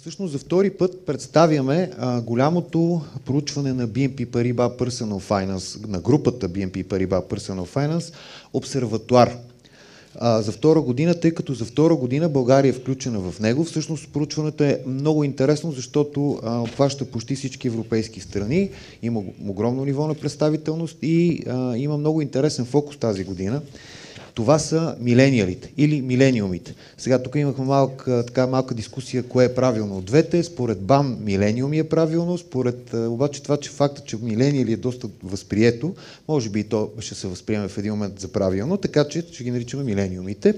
Всъщност за втори път представяме а, голямото проучване на BNP Paribas Personal Finance, на групата BNP Paribas Personal Finance, обсерватуар. А, за втора година, тъй като за втора година България е включена в него. Всъщност проучването е много интересно, защото а, обхваща почти всички европейски страни, има огромно ниво на представителност и а, има много интересен фокус тази година. Това са милениалите или милениумите. Сега тук имахме малка, така, малка дискусия, кое е правилно от двете. Според БАМ милениуми е правилно, според обаче това, че факта, че милениали е доста възприето, може би и то ще се възприеме в един момент за правилно, така че ще ги наричаме милениумите.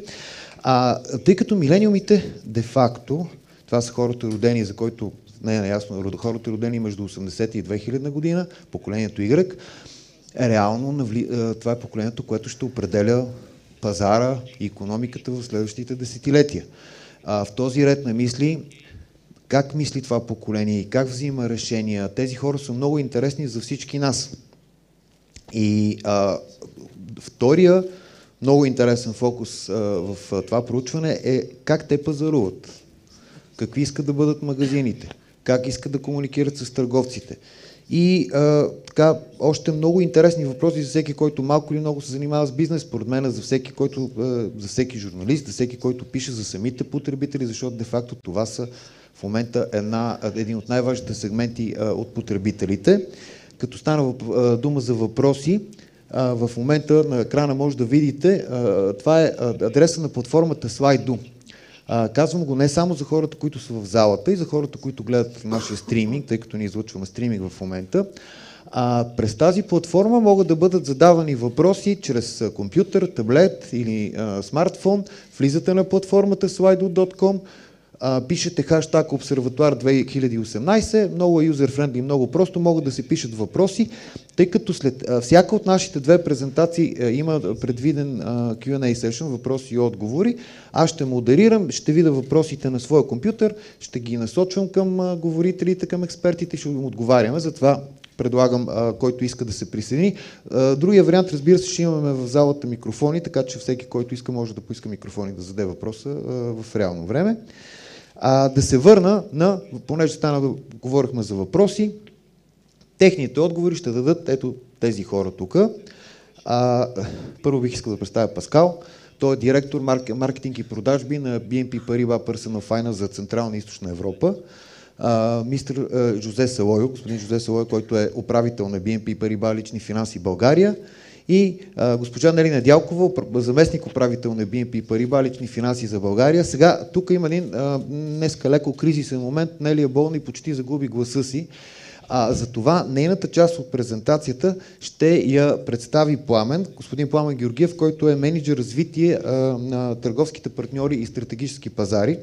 А, тъй като милениумите де-факто, това са хората родени, за който не е наясно, хората родени между 80 и 2000 година, поколението Y, реално това е поколението, което ще определя пазара и економиката в следващите десетилетия. А, в този ред на мисли, как мисли това поколение и как взима решения, тези хора са много интересни за всички нас. И а, втория много интересен фокус а, в това проучване е как те пазаруват, какви искат да бъдат магазините, как искат да комуникират с търговците. И а, така, още много интересни въпроси за всеки, който малко или много се занимава с бизнес, според мен за всеки, който, за всеки журналист, за всеки, който пише за самите потребители, защото де-факто това са в момента една, един от най-важните сегменти а, от потребителите. Като стана а, дума за въпроси, а, в момента на екрана може да видите, това е адреса на платформата Slido. А, казвам го не само за хората, които са в залата и за хората, които гледат нашия стриминг, тъй като ни излъчваме стриминг в момента. А, през тази платформа могат да бъдат задавани въпроси чрез компютър, таблет или а, смартфон. Влизате на платформата slido.com, пишете хаштаг Обсерватуар 2018, много е юзер-френдли, много просто могат да се пишат въпроси, тъй като след всяка от нашите две презентации а, има предвиден Q&A session, въпроси и отговори. Аз ще модерирам, ще видя въпросите на своя компютър, ще ги насочвам към говорителите, към експертите, ще им отговаряме. Затова предлагам, който иска да се присъедини. Другия вариант, разбира се, ще имаме в залата микрофони, така че всеки, който иска, може да поиска микрофони да зададе въпроса в реално време. А, да се върна на, понеже стана говорихме за въпроси, техните отговори ще дадат ето тези хора тук. първо бих искал да представя Паскал. Той е директор маркетинг и продажби на BNP Paribas Personal Finance за Централна и Източна Европа. А, мистер а, Жозе Салойо, господин Жозе Салойо, който е управител на BNP Paribas лични финанси България и а, госпожа Нели Недялкова, заместник управител на BNP Париба, лични финанси за България. Сега тук има един а, днеска леко кризисен момент. Нели е болна и почти загуби гласа си. А, за това нейната част от презентацията ще я представи Пламен, господин Пламен Георгиев, който е менеджер развитие а, на търговските партньори и стратегически пазари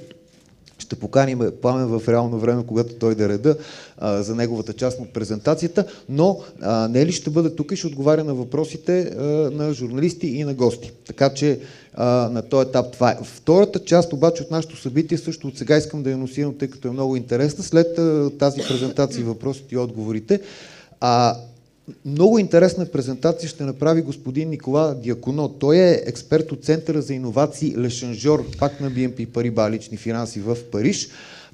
ще поканим Пламен в реално време, когато той да реда а, за неговата част от презентацията, но а, Нели ще бъде тук и ще отговаря на въпросите а, на журналисти и на гости. Така че а, на този етап това е. Втората част обаче от нашето събитие също от сега искам да я носирам, тъй като е много интересна. След а, тази презентация, въпросите и отговорите, а, много интересна презентация ще направи господин Никола Диаконо. Той е експерт от Центъра за иновации Лешанжор, пак на BNP Париба лични финанси в Париж.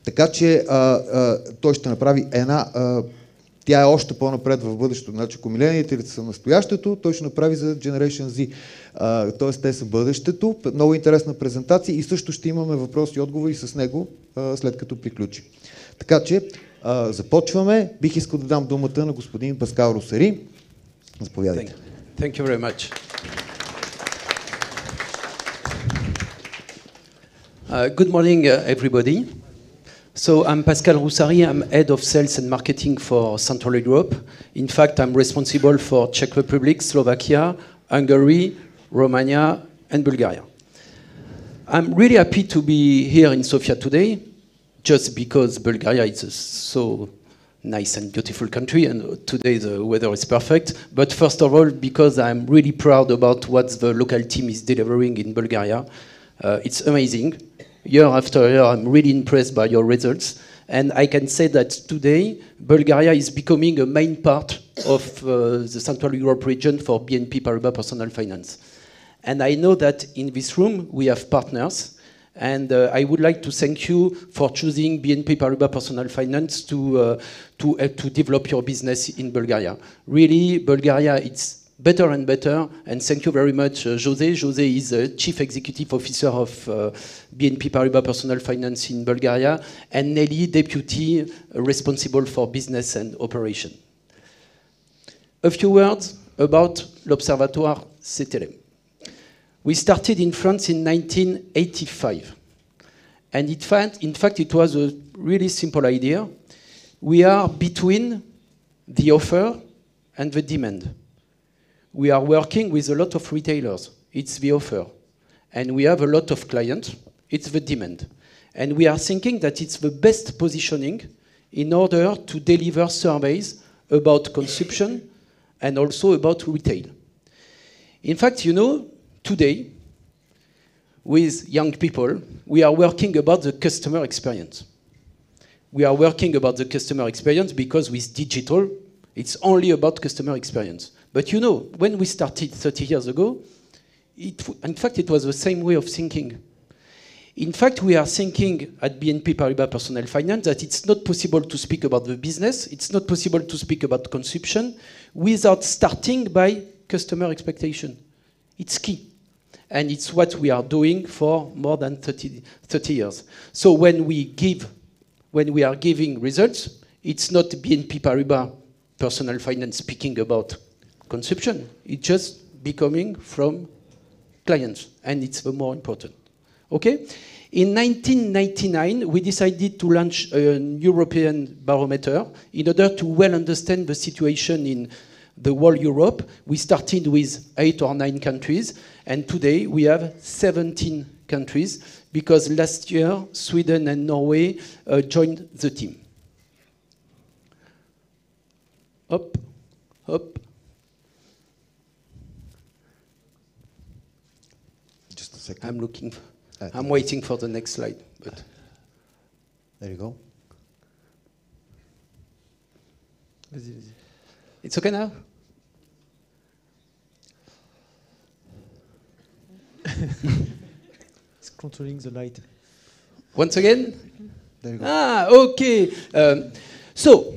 Така че а, а, той ще направи една... А, тя е още по-напред в бъдещето. Значи, ако милените са настоящето, той ще направи за Generation Z. Тоест, те са бъдещето. Много интересна презентация и също ще имаме въпроси и отговори с него, а, след като приключи. Така че, а, започваме. Бих искал да дам думата на господин Паскал Русари. Заповядайте. Thank, Thank you very much. Uh, good morning, uh, everybody. So I'm Pascal Roussari. I'm head of sales and marketing for Central Europe. In fact, I'm responsible for Czech Republic, Slovakia, Hungary, Romania, and Bulgaria. I'm really happy to be here in Sofia today just because Bulgaria is so nice and beautiful country, and today the weather is perfect. But first of all, because I'm really proud about what the local team is delivering in Bulgaria. Uh, it's amazing. Year after year, I'm really impressed by your results. And I can say that today, Bulgaria is becoming a main part of uh, the Central Europe region for BNP Paribas Personal Finance. And I know that in this room, we have partners And uh, I would like to thank you for choosing BNP Paribas Personal Finance to, uh, to, uh, to develop your business in Bulgaria. Really, Bulgaria, it's better and better. And thank you very much, uh, Jose. Jose is the Chief Executive Officer of uh, BNP Paribas Personal Finance in Bulgaria, and Nelly, Deputy uh, responsible for business and operation. A few words about l'Observatoire Cetelem. We started in France in 1985. And in fact, in fact, it was a really simple idea. We are between the offer and the demand. We are working with a lot of retailers. It's the offer. And we have a lot of clients. It's the demand. And we are thinking that it's the best positioning in order to deliver surveys about consumption and also about retail. In fact, you know, today, with young people, we are working about the customer experience. We are working about the customer experience because with digital, it's only about customer experience. But you know, when we started 30 years ago, it, in fact, it was the same way of thinking. In fact, we are thinking at BNP Paribas Personal Finance that it's not possible to speak about the business, it's not possible to speak about consumption without starting by customer expectation. It's key. And it's what we are doing for more than 30, 30 years. So when we give, when we are giving results, it's not BNP Paribas Personal Finance speaking about consumption. It's just becoming from clients, and it's the more important. Okay? In 1999, we decided to launch a European barometer in order to well understand the situation in the whole Europe. We started with eight or nine countries, and today we have 17 countries because last year Sweden and Norway uh, joined the team. Hop, hop. Just a second. I'm looking. I I'm waiting for the next slide. But There you go. It's okay now. It's controlling the light. Once again. There you go. Ah, okay. Um, so,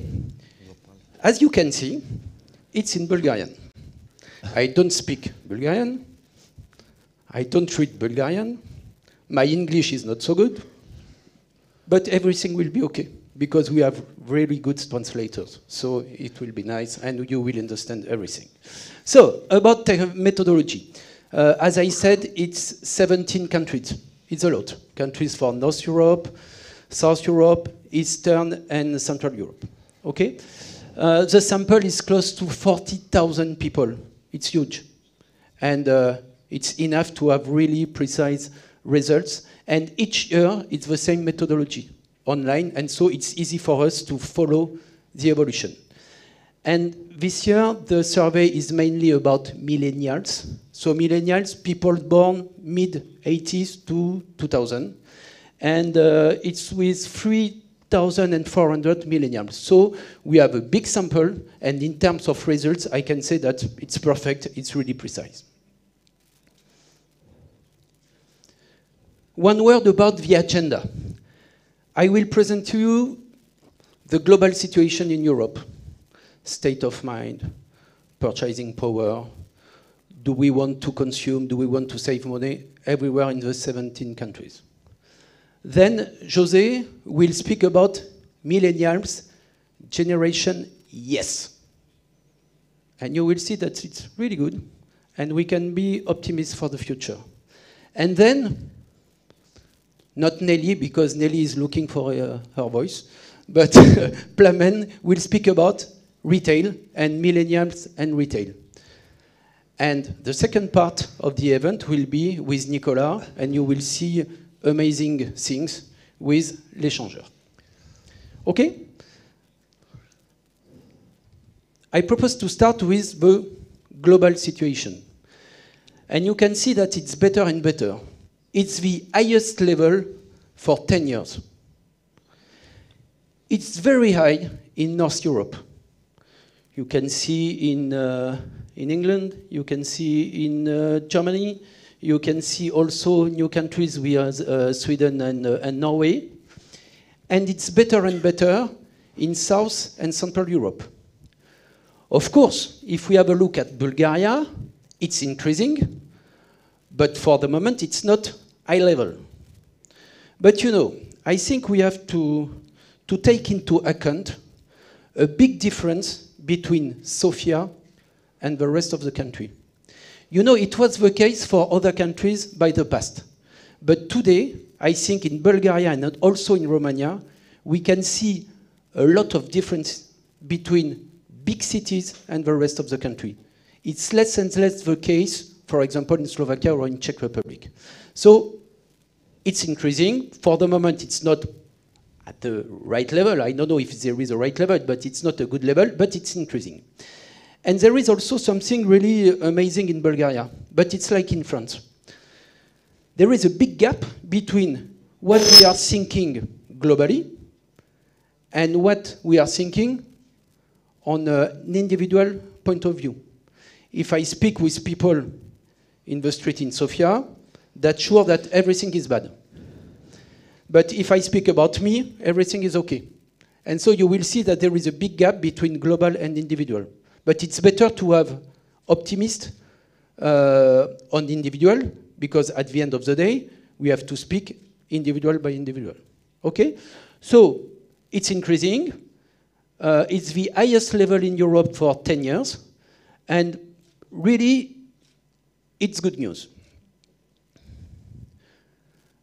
as you can see, it's in Bulgarian. I don't speak Bulgarian. I don't read Bulgarian. My English is not so good. But everything will be okay because we have really good translators. So it will be nice and you will understand everything. So, about methodology. Uh, as I said, it's 17 countries. It's a lot. Countries for North Europe, South Europe, Eastern, and Central Europe. Okay? Uh, the sample is close to 40,000 people. It's huge. And uh, it's enough to have really precise results. And each year, it's the same methodology online, and so it's easy for us to follow the evolution. And this year, the survey is mainly about millennials. So, millennials, people born mid 80s to 2000. And uh, it's with 3,400 millennials. So, we have a big sample, and in terms of results, I can say that it's perfect, it's really precise. One word about the agenda. I will present to you the global situation in Europe state of mind, purchasing power. Do we want to consume? Do we want to save money? Everywhere in the 17 countries. Then Jose will speak about millennials, generation yes. And you will see that it's really good, and we can be optimists for the future. And then not Nelly, because Nelly is looking for uh, her voice, but Plamen will speak about retail and millennials and retail. And the second part of the event will be with Nicolas, and you will see amazing things with l'échangeur. Okay? I propose to start with the global situation. And you can see that it's better and better. It's the highest level for 10 years. It's very high in North Europe. You can see in, uh, in England, you can see in uh, Germany, You can see also new countries, we are uh, Sweden and, uh, and Norway. And it's better and better in South and Central Europe. Of course, if we have a look at Bulgaria, it's increasing, but for the moment it's not high level. But you know, I think we have to, to take into account a big difference between Sofia and the rest of the country. You know, it was the case for other countries by the past. But today, I think in Bulgaria and also in Romania, we can see a lot of difference between big cities and the rest of the country. It's less and less the case, for example, in Slovakia or in Czech Republic. So it's increasing. For the moment, it's not at the right level. I don't know if there is a right level, but it's not a good level, but it's increasing. And there is also something really amazing in Bulgaria, but it's like in France. There is a big gap between what we are thinking globally and what we are thinking on uh, an individual point of view. If I speak with people in the street in Sofia, that's sure that everything is bad. But if I speak about me, everything is okay. And so you will see that there is a big gap between global and individual. But it's better to have optimist uh, on individual because at the end of the day, we have to speak individual by individual. Okay? So it's increasing. Uh, it's the highest level in Europe for 10 years. And really, it's good news.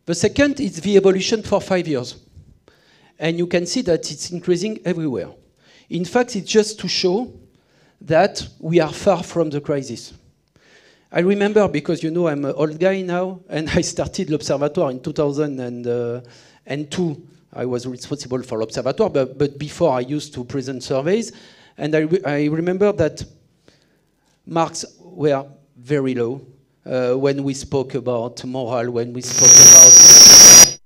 The second is the evolution for five years. And you can see that it's increasing everywhere. In fact, it's just to show that we are far from the crisis. I remember, because you know I'm an old guy now, and I started l'Observatoire in 2002. Uh, I was responsible for l'Observatoire, but, but before I used to present surveys. And I, re I remember that marks were very low uh, when we spoke about moral, when we spoke about.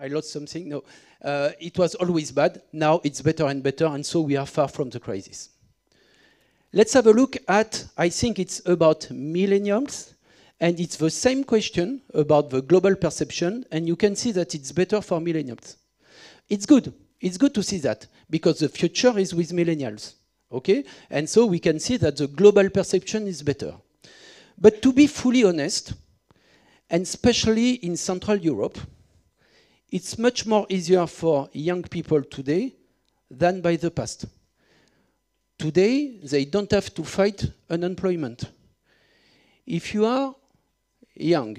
I lost something? No. Uh, it was always bad. Now it's better and better, and so we are far from the crisis. Let's have a look at, I think it's about millennials, and it's the same question about the global perception, and you can see that it's better for millennials. It's good. It's good to see that, because the future is with millennials. Okay? And so we can see that the global perception is better. But to be fully honest, and especially in Central Europe, it's much more easier for young people today than by the past. Today, they don't have to fight unemployment. If you are young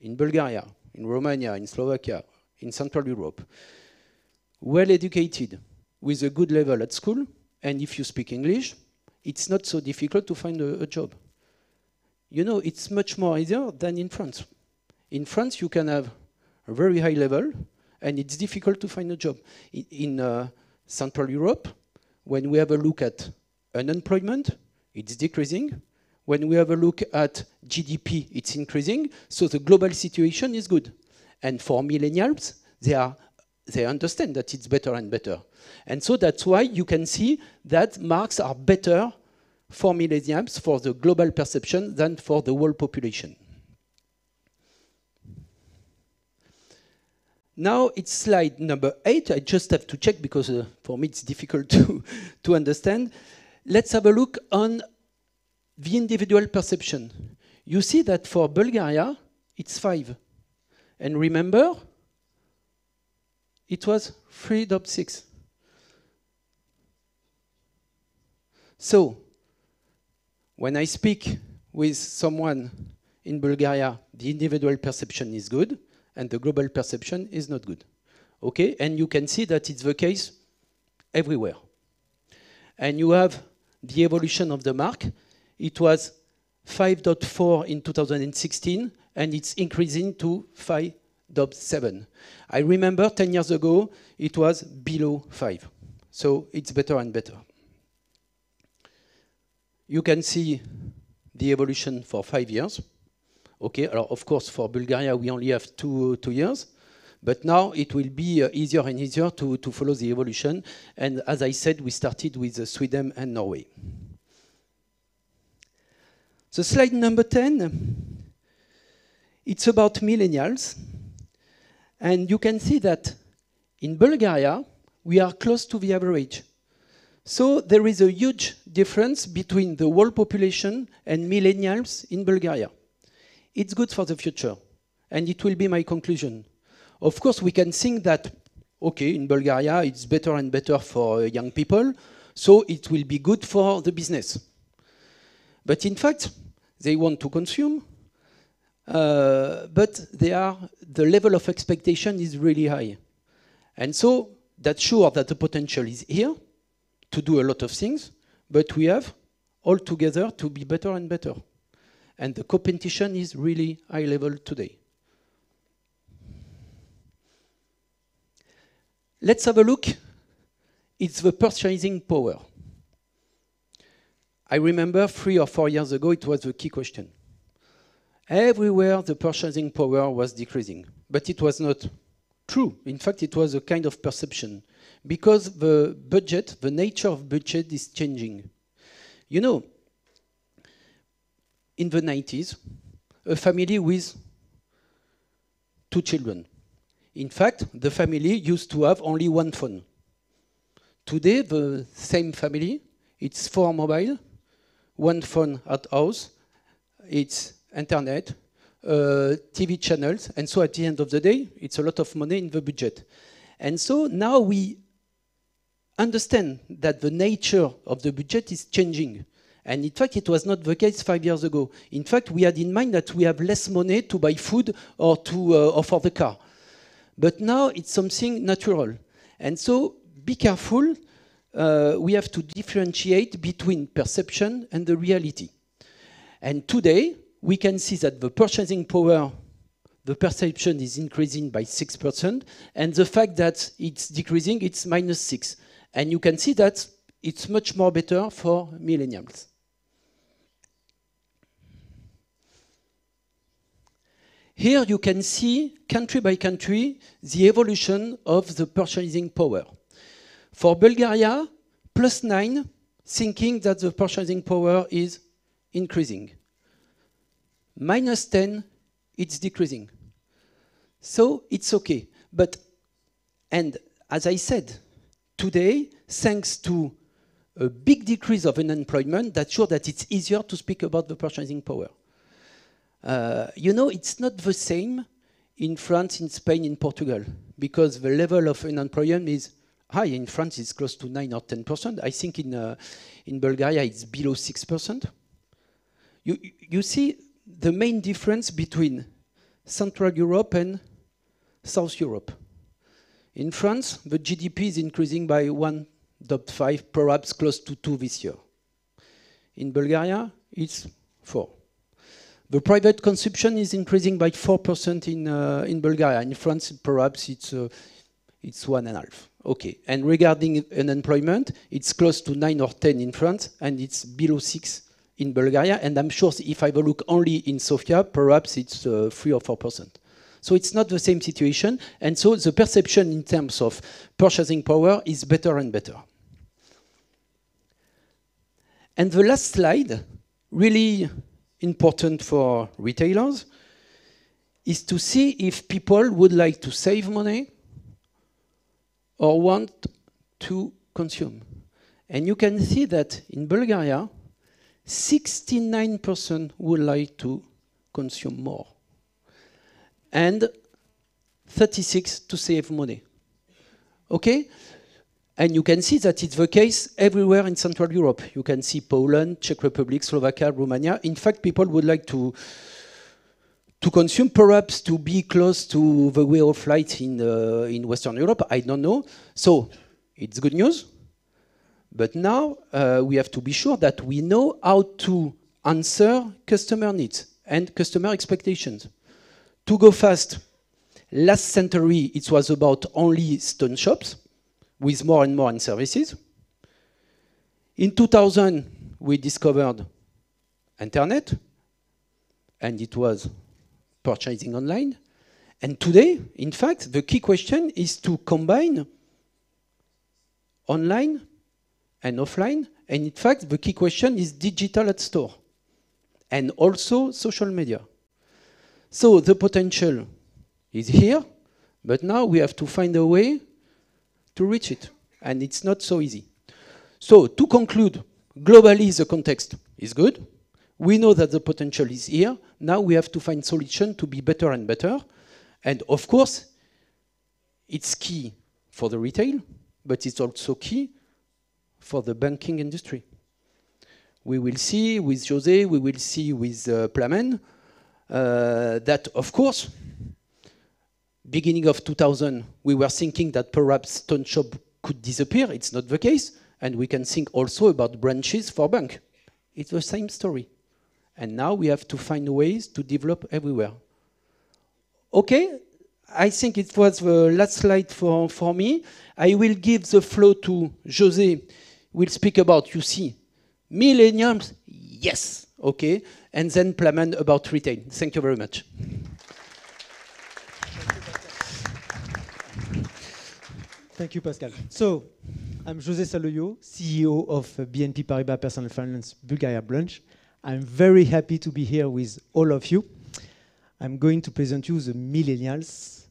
in Bulgaria, in Romania, in Slovakia, in Central Europe, well educated, with a good level at school, and if you speak English, it's not so difficult to find a, a job. You know, it's much more easier than in France. In France, you can have a very high level, and it's difficult to find a job. In, in uh, Central Europe, when we have a look at unemployment, it's decreasing. When we have a look at GDP, it's increasing. So the global situation is good. And for millennials, they are they understand that it's better and better. And so that's why you can see that marks are better for millennials, for the global perception, than for the whole population. Now it's slide number eight. I just have to check because uh, for me it's difficult to, to understand. Let's have a look on the individual perception. You see that for Bulgaria, it's five. And remember, it was 3.6. So, when I speak with someone in Bulgaria, the individual perception is good, and the global perception is not good. Okay, and you can see that it's the case everywhere. And you have the evolution of the mark. It was 5.4 in 2016, and it's increasing to 5.7. I remember 10 years ago, it was below 5. So it's better and better. You can see the evolution for five years. Okay, of course, for Bulgaria, we only have two, two years. But now it will be uh, easier and easier to, to follow the evolution. And as I said, we started with uh, Sweden and Norway. The slide number 10, it's about millennials. And you can see that in Bulgaria, we are close to the average. So there is a huge difference between the world population and millennials in Bulgaria. It's good for the future, and it will be my conclusion. Of course, we can think that, okay, in Bulgaria, it's better and better for young people, so it will be good for the business. But in fact, they want to consume, uh, but they are, the level of expectation is really high. And so that's sure that the potential is here to do a lot of things, but we have all together to be better and better. And the competition is really high level today. Let's have a look. It's the purchasing power. I remember three or four years ago, it was the key question. Everywhere the purchasing power was decreasing, but it was not true. In fact, it was a kind of perception because the budget, the nature of budget is changing. You know, in the 90s, a family with two children. In fact, the family used to have only one phone. Today, the same family, it's four mobile, one phone at house, it's internet, uh, TV channels, and so at the end of the day, it's a lot of money in the budget. And so now we understand that the nature of the budget is changing. And in fact, it was not the case five years ago. In fact, we had in mind that we have less money to buy food or, to, uh, the car. But now it's something natural. And so be careful. Uh, we have to differentiate between perception and the reality. And today, we can see that the purchasing power, the perception is increasing by 6%, and the fact that it's decreasing, it's minus 6. And you can see that it's much more better for millennials. Here you can see, country by country, the evolution of the purchasing power. For Bulgaria, plus 9, thinking that the purchasing power is increasing. Minus 10, it's decreasing. So it's okay. But, and as I said, today, thanks to a big decrease of unemployment, that's sure that it's easier to speak about the purchasing power. Uh, you know, it's not the same in France, in Spain, in Portugal, because the level of unemployment is high. In France, it's close to 9 or 10%. I think in, uh, in Bulgaria, it's below 6%. You, you see the main difference between Central Europe and South Europe. In France, the GDP is increasing by 1.5, perhaps close to 2 this year. In Bulgaria, it's 4. The private consumption is increasing by 4% in, uh, in Bulgaria. In France, perhaps it's, uh, it's 1.5. Okay. And regarding unemployment, it's close to 9 or 10 in France, and it's below 6 in Bulgaria. And I'm sure if I look only in Sofia, perhaps it's uh, 3 or 4%. So it's not the same situation. And so the perception in terms of purchasing power is better and better. And the last slide, really important for retailers, is to see if people would like to save money or want to consume. And you can see that in Bulgaria, 69% would like to consume more and 36 to save money. Okay? And you can see that it's the case everywhere in Central Europe. You can see Poland, Czech Republic, Slovakia, Romania. In fact, people would like to to consume, perhaps to be close to the way of life in, uh, in Western Europe. I don't know. So it's good news. But now uh, we have to be sure that we know how to answer customer needs and customer expectations. To go fast, last century it was about only stone shops with more and more in services. In 2000, we discovered internet, and it was purchasing online. And today, in fact, the key question is to combine online and offline. And in fact, the key question is digital at store. and also social media. So the potential is here, but now we have to find a way to reach it, and it's not so easy. So to conclude, globally the context is good. We know that the potential is here. Now we have to find solutions to be better and better. And of course, it's key for the retail, but it's also key for the banking industry. We will see with Jose, we will see with uh, Plamen, uh, that of course, beginning of 2000, we were thinking that perhaps Stone Shop could disappear. It's not the case. And we can think also about branches for bank. It's the same story. And now we have to find ways to develop everywhere. Okay, I think it was the last slide for, for me. I will give the floor to Jose. We'll speak about, you see, millennials, yes, okay, and then Plamen about retail. Thank you very much. Thank you, Pascal. So, I'm José Saloyo, CEO of BNP Paribas Personal Finance Bulgaria branch. I'm very happy to be here with all of you. I'm going to present you the millennials,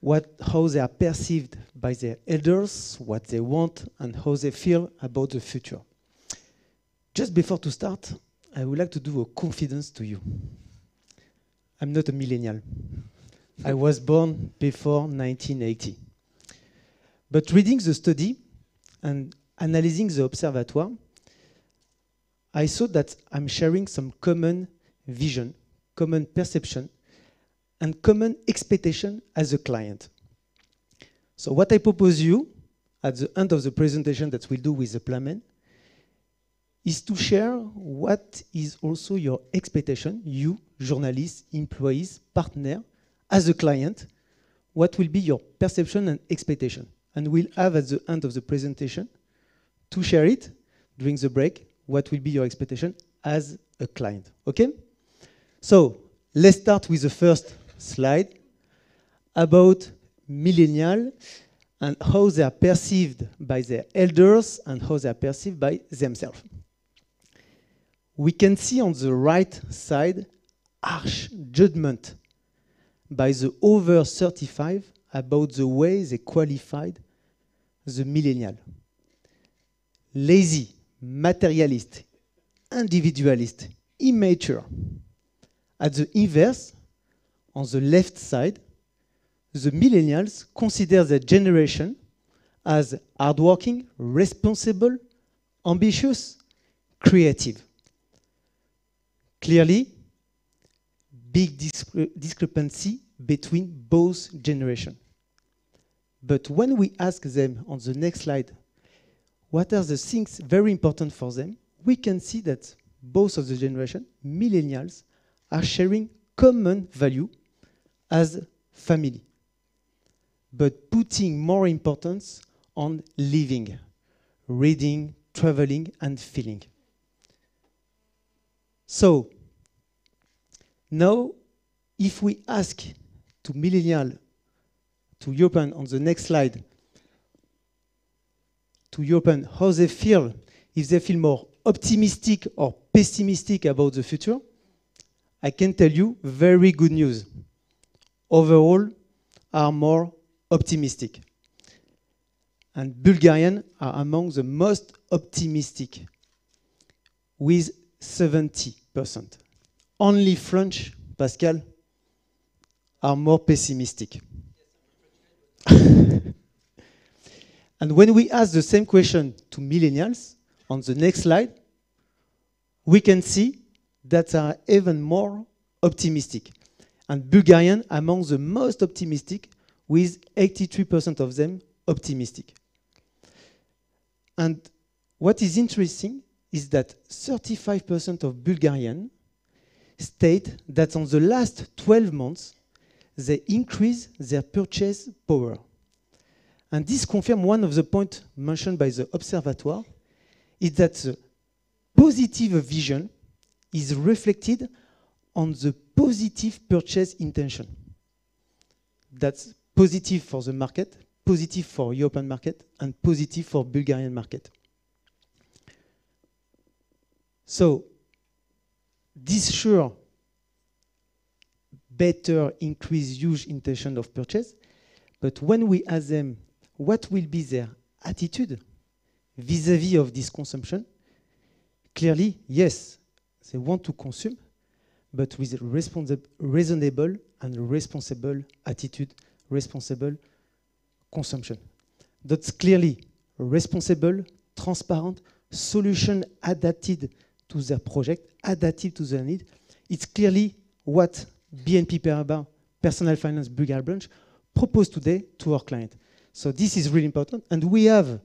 what, how they are perceived by their elders, what they want, and how they feel about the future. Just before to start, I would like to do a confidence to you. I'm not a millennial. I was born before 1980. But reading the study and analyzing the observatoire, I saw that I'm sharing some common vision, common perception, and common expectation as a client. So what I propose you at the end of the presentation that we'll do with the Plamen is to share what is also your expectation, you, journalists, employees, partner, as a client, what will be your perception and expectation and we'll have at the end of the presentation to share it during the break what will be your expectation as a client. Okay? So let's start with the first slide about millennial and how they are perceived by their elders and how they are perceived by themselves. We can see on the right side harsh judgment by the over 35 about the way they qualified the millennial. Lazy, materialist, individualist, immature. At the inverse, on the left side, the millennials consider their generation as hardworking, responsible, ambitious, creative. Clearly, big discre discrepancy between both generations. But when we ask them on the next slide, what are the things very important for them, we can see that both of the generation, millennials, are sharing common value as family, but putting more importance on living, reading, traveling, and feeling. So, now, if we ask to millennial to European on the next slide, to European how they feel, if they feel more optimistic or pessimistic about the future, I can tell you very good news. Overall, are more optimistic. And Bulgarian are among the most optimistic, with 70%. Only French, Pascal, are more pessimistic. and when we ask the same question to millennials, on the next slide, we can see that are even more optimistic. And Bulgarian among the most optimistic, with 83% of them optimistic. And what is interesting is that 35% of Bulgarian state that on the last 12 months, they increase their purchase power. And this confirms one of the points mentioned by the observatoire, is that the positive vision is reflected on the positive purchase intention. That's positive for the market, positive for European market, and positive for Bulgarian market. So, this sure better increase huge intention of purchase. But when we ask them what will be their attitude vis-à-vis of this consumption, clearly, yes, they want to consume, but with a reasonable and responsible attitude, responsible consumption. That's clearly responsible, transparent, solution adapted to their project, adapted to their need. It's clearly what BNP Paribas Personal Finance Bulgaria branch propose today to our client. So this is really important. And we have,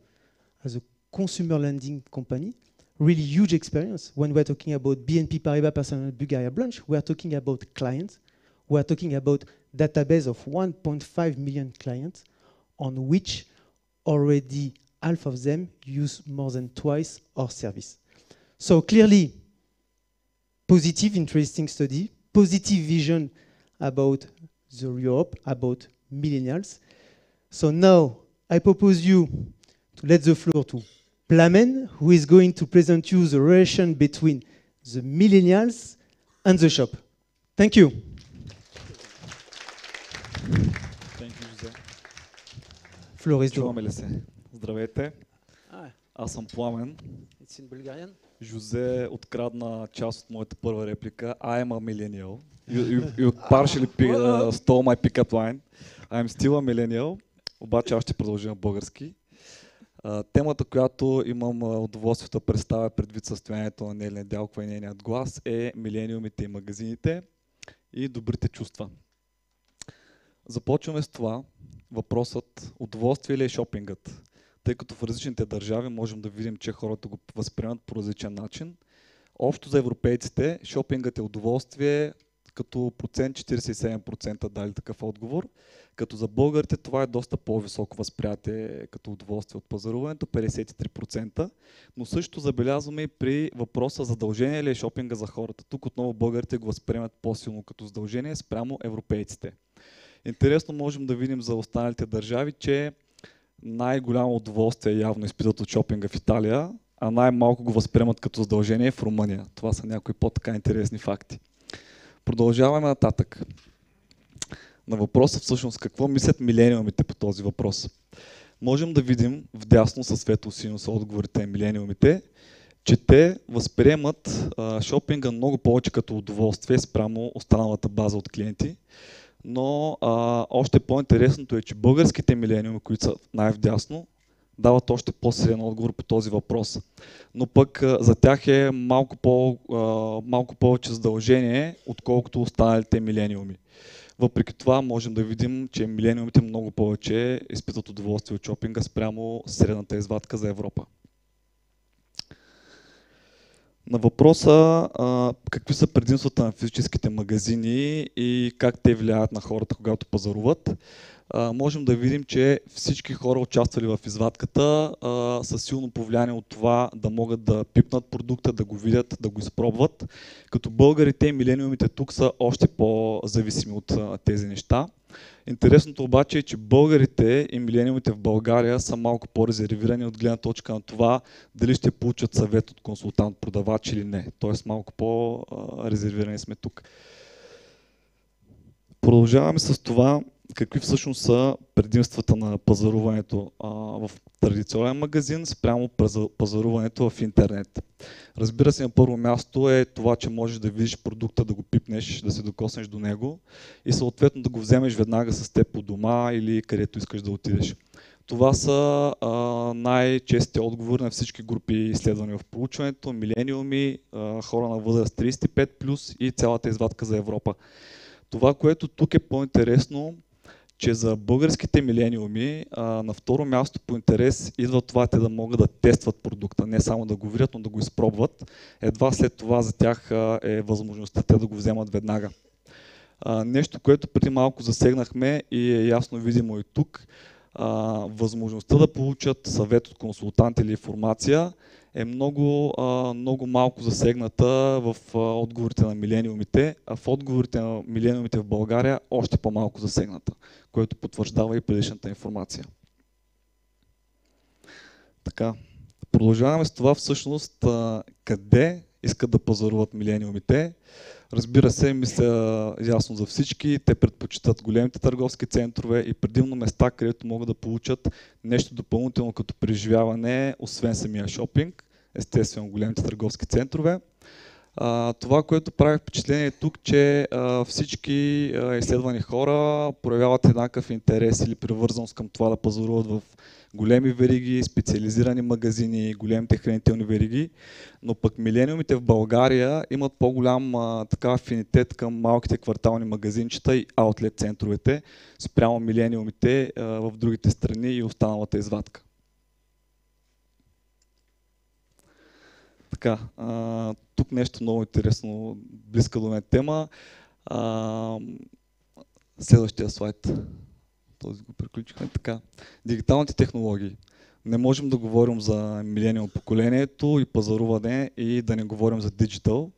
as a consumer lending company, really huge experience. When we're talking about BNP Paribas Personal Bulgaria branch, we are talking about clients. We are talking about database of 1.5 million clients on which already half of them use more than twice our service. So clearly, positive, interesting study, positive vision about the Europe, about millennials. So now I propose you to let the floor to Plamen, who is going to present you the relation between the millennials and the shop. Thank you. Thank you, Жозе. Floor is yours. Чуваме ли се? Здравейте, Ah, аз съм Пламен. it's in Bulgarian? Жозе открадна част от моята първа реплика. I am a millennial. You, you, you partially pick, uh, stole my pickup line. I'm still a millennial. Обаче аз ще продължа на български. А, темата, която имам а, удоволствието да представя предвид състоянието на Нели Недялкова и нейният глас е милениумите и магазините и добрите чувства. Започваме с това. Въпросът удоволствие ли е шопингът? Тъй като в различните държави можем да видим, че хората го възприемат по различен начин. Общо за европейците шопингът е удоволствие, като процент 47% дали такъв отговор. Като за българите това е доста по-високо възприятие като удоволствие от пазаруването, 53%. Но също забелязваме и при въпроса задължение ли е шопинга за хората. Тук отново българите го възприемат по-силно като задължение спрямо европейците. Интересно можем да видим за останалите държави, че най-голямо удоволствие явно изпитат от шопинга в Италия, а най-малко го възприемат като задължение в Румъния. Това са някои по-така интересни факти. Продължаваме нататък. На въпроса всъщност какво мислят милениумите по този въпрос. Можем да видим вдясно със светло синьо са отговорите на милениумите, че те възприемат а, шопинга много повече като удоволствие спрямо останалата база от клиенти. Но а, още по-интересното е, че българските милениуми, които са най-вдясно, дават още по-силен отговор по този въпрос. Но пък а, за тях е малко, по, а, малко повече задължение, отколкото останалите милениуми. Въпреки това можем да видим, че милениумите много повече изпитват удоволствие от шопинга спрямо средната извадка за Европа. На въпроса а, какви са предимствата на физическите магазини и как те влияят на хората, когато пазаруват, а, можем да видим, че всички хора, участвали в извадката, а, са силно повлияни от това да могат да пипнат продукта, да го видят, да го изпробват. Като българите и милениумите тук са още по-зависими от а, тези неща. Интересното обаче е, че българите и милениумите в България са малко по-резервирани от гледна точка на това дали ще получат съвет от консултант, продавач или не. Тоест малко по-резервирани сме тук. Продължаваме с това какви всъщност са предимствата на пазаруването а, в традиционен магазин спрямо паза- пазаруването в интернет. Разбира се, на първо място е това, че можеш да видиш продукта, да го пипнеш, да се докоснеш до него и съответно да го вземеш веднага с теб по дома или където искаш да отидеш. Това са най-честите отговори на всички групи изследвания в проучването, милениуми, а, хора на възраст 35 плюс и цялата извадка за Европа. Това, което тук е по-интересно, че за българските милениуми а, на второ място по интерес идва това те да могат да тестват продукта, не само да го видят, но да го изпробват. Едва след това за тях а, е възможността те да го вземат веднага. А, нещо, което преди малко засегнахме и е ясно видимо и тук, а, възможността да получат съвет от консултант или информация е много, а, много малко засегната в а, отговорите на милениумите, а в отговорите на милениумите в България още по-малко засегната, което потвърждава и предишната информация. Така, продължаваме с това всъщност а, къде искат да пазаруват милениумите. Разбира се, мисля ясно за всички, те предпочитат големите търговски центрове и предимно места, където могат да получат нещо допълнително като преживяване, освен самия шопинг, естествено големите търговски центрове. Това, което прави впечатление е тук, че всички изследвани хора проявяват еднакъв интерес или привързаност към това да пазаруват в големи вериги, специализирани магазини, големите хранителни вериги, но пък милениумите в България имат по-голям така афинитет към малките квартални магазинчета и аутлет центровете, спрямо милениумите а, в другите страни и останалата извадка. Така, а, тук нещо много интересно, близка до мен тема. А, следващия слайд. Този го приключихме. Така, дигиталните технологии. Не можем да говорим за милениум поколението и пазаруване и да не говорим за диджитал.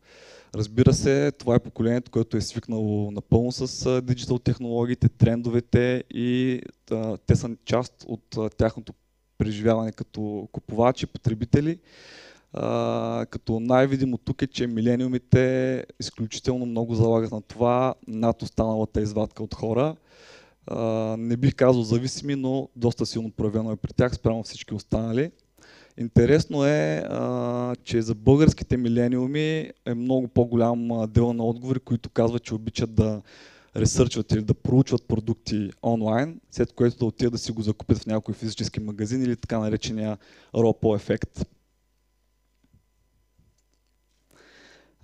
Разбира се, това е поколението, което е свикнало напълно с диджитал технологиите, трендовете и а, те са част от а, тяхното преживяване като купувачи, потребители. Uh, като най-видимо тук е, че милениумите изключително много залагат на това над останалата извадка от хора. Не бих казал зависими, но доста силно проявено е при тях спрямо всички останали. Интересно е, че за българските милениуми е много по-голям дел на отговори, които казват, че обичат да ресърчват или да проучват продукти онлайн, след което да отидат да си го закупят в някой физически магазин или така наречения ROPO ефект.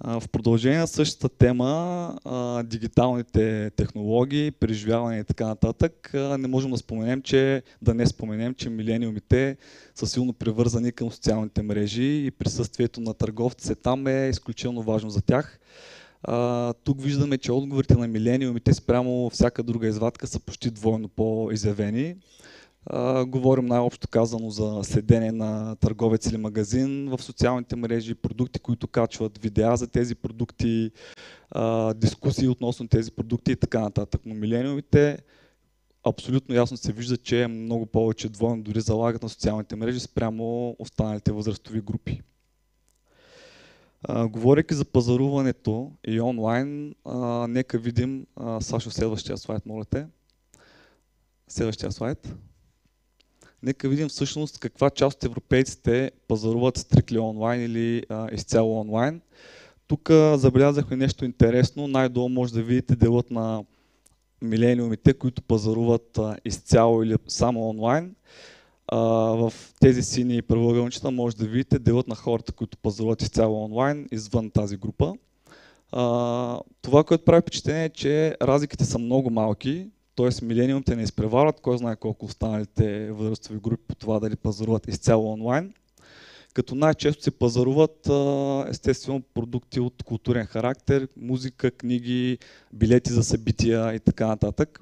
В продължение на същата тема, дигиталните технологии, преживяване и така нататък, не можем да споменем, че да не споменем, че милениумите са силно привързани към социалните мрежи и присъствието на търговците там е изключително важно за тях. тук виждаме, че отговорите на милениумите спрямо всяка друга извадка са почти двойно по-изявени. Говорим най-общо казано за следене на търговец или магазин в социалните мрежи, продукти, които качват, видеа за тези продукти, uh, дискусии относно тези продукти и така нататък. Но милениумите абсолютно ясно се вижда, че е много повече двойно дори залагат на социалните мрежи спрямо останалите възрастови групи. Uh, говорейки за пазаруването и онлайн, uh, нека видим, uh, Сашо, следващия слайд, моля те. Следващия слайд. Нека видим всъщност каква част от европейците пазаруват стрикли онлайн или а, изцяло онлайн. Тук забелязахме нещо интересно. Най-долу може да видите делът на милениумите, които пазаруват а, изцяло или само онлайн. А, в тези сини правоъгълничета може да видите делът на хората, които пазаруват изцяло онлайн, извън тази група. А, това, което прави впечатление е, че разликите са много малки. Т.е. милениумите не изпреварват, кой знае колко останалите възрастови групи по това дали пазаруват изцяло онлайн. Като най-често се пазаруват естествено продукти от културен характер, музика, книги, билети за събития и така нататък.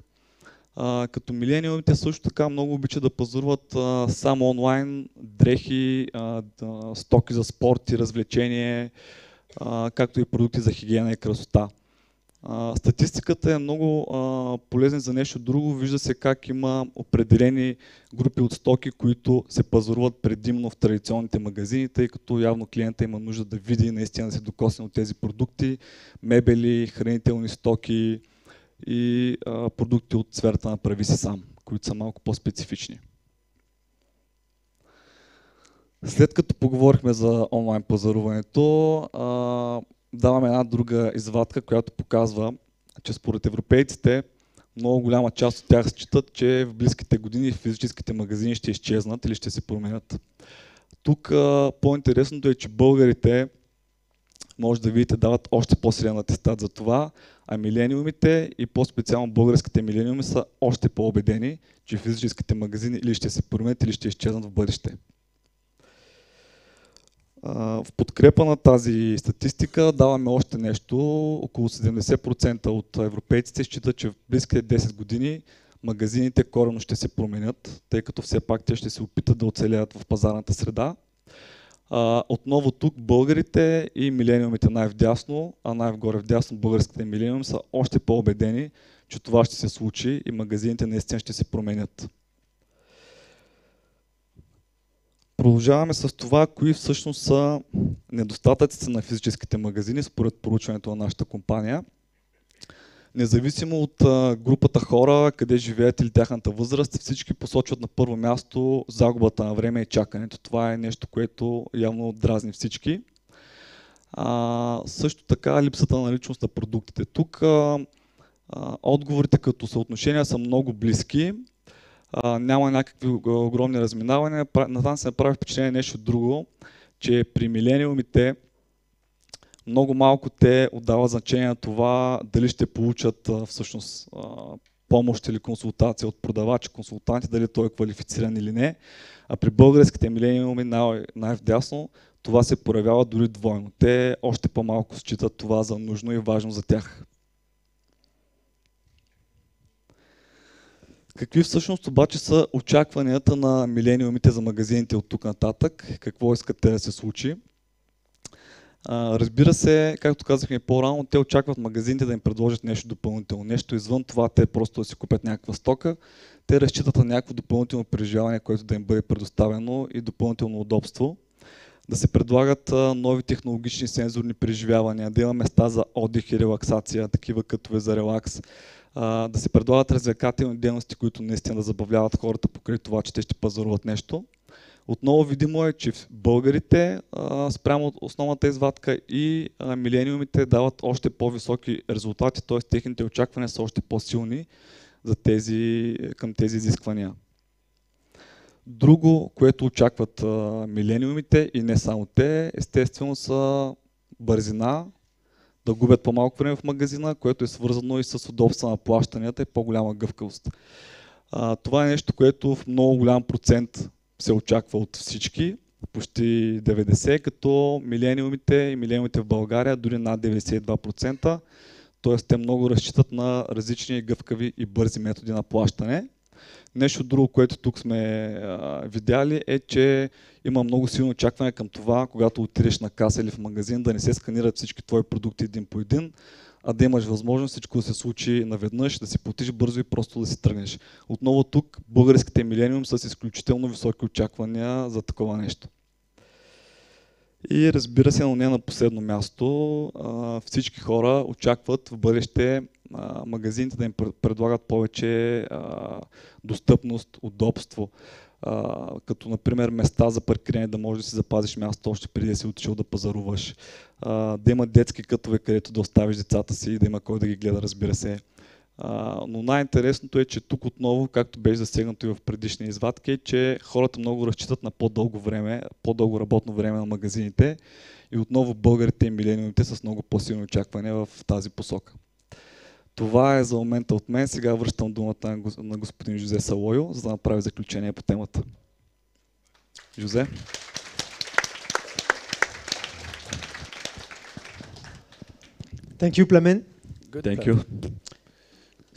като милениумите също така много обичат да пазаруват само онлайн дрехи, стоки за спорт и развлечение, както и продукти за хигиена и красота. Статистиката е много полезна за нещо друго. Вижда се как има определени групи от стоки, които се пазаруват предимно в традиционните магазини, тъй като явно клиента има нужда да види наистина да се докосне от тези продукти, мебели, хранителни стоки и продукти от сферата на прави си сам, които са малко по-специфични. След като поговорихме за онлайн пазаруването, а, даваме една друга извадка, която показва, че според европейците много голяма част от тях считат, че в близките години физическите магазини ще изчезнат или ще се променят. Тук по-интересното е, че българите, може да видите, дават още по-силен атестат за това, а милениумите и по-специално българските милениуми са още по-убедени, че физическите магазини или ще се променят, или ще изчезнат в бъдеще. В подкрепа на тази статистика даваме още нещо. Около 70% от европейците считат, че в близките 10 години магазините корено ще се променят, тъй като все пак те ще се опитат да оцелят в пазарната среда. отново тук българите и милениумите най-вдясно, а най-вгоре вдясно българските милениуми са още по-убедени, че това ще се случи и магазините наистина ще се променят. Продължаваме с това, кои всъщност са недостатъците на физическите магазини според проучването на нашата компания. Независимо от групата хора, къде живеят или тяхната възраст, всички посочват на първо място загубата на време и чакането. Това е нещо, което явно дразни всички. А, също така липсата на личност на продуктите. Тук а, а, отговорите като съотношения са много близки. А, няма някакви огромни разминавания. Натам се направи впечатление нещо друго, че при милениумите много малко те отдават значение на това дали ще получат а, всъщност а, помощ или консултация от продавачи, консултанти, дали той е квалифициран или не. А при българските милениуми най- най-вдясно това се проявява дори двойно. Те още по-малко считат това за нужно и важно за тях. Какви всъщност обаче са очакванията на милениумите за магазините от тук нататък? Какво искат те да се случи? Разбира се, както казахме по-рано, те очакват магазините да им предложат нещо допълнително, нещо извън това, те просто да си купят някаква стока. Те разчитат на някакво допълнително преживяване, което да им бъде предоставено и допълнително удобство. Да се предлагат нови технологични сензорни преживявания, да има места за отдих и релаксация, такива като за релакс, да се предлагат развлекателни дейности, които наистина да забавляват хората покрай това, че те ще пазаруват нещо. Отново видимо е, че българите спрямо основната извадка и милениумите дават още по-високи резултати, т.е. техните очаквания са още по-силни за тези, към тези изисквания. Друго, което очакват а, милениумите и не само те, естествено са бързина, да губят по-малко време в магазина, което е свързано и с удобство на плащанията и по-голяма гъвкавост. А, това е нещо, което в много голям процент се очаква от всички, почти 90, като милениумите и милениумите в България дори над 92%. Т.е. те много разчитат на различни гъвкави и бързи методи на плащане. Нещо друго, което тук сме а, видяли е, че има много силно очакване към това, когато отидеш на каса или в магазин, да не се сканират всички твои продукти един по един, а да имаш възможност всичко да се случи наведнъж, да си платиш бързо и просто да си тръгнеш. Отново тук българските милениум са с изключително високи очаквания за такова нещо. И разбира се, но не на последно място, всички хора очакват в бъдеще магазините да им предлагат повече достъпност, удобство. като например места за паркиране, да можеш да си запазиш място още преди да си отишъл да пазаруваш. да има детски кътове, където да оставиш децата си да има кой да ги гледа, разбира се. Но най-интересното е, че тук отново, както беше засегнато и в предишни извадки, е, че хората много разчитат на по-дълго време, по-дълго работно време на магазините и отново българите и милениумите с много по-силни очаквания в тази посока. Това е за момента от мен. Сега връщам думата на господин Жозе Салойо, за да направи заключение по темата. Жозе. Thank you, Plamen. Good Thank plan. you.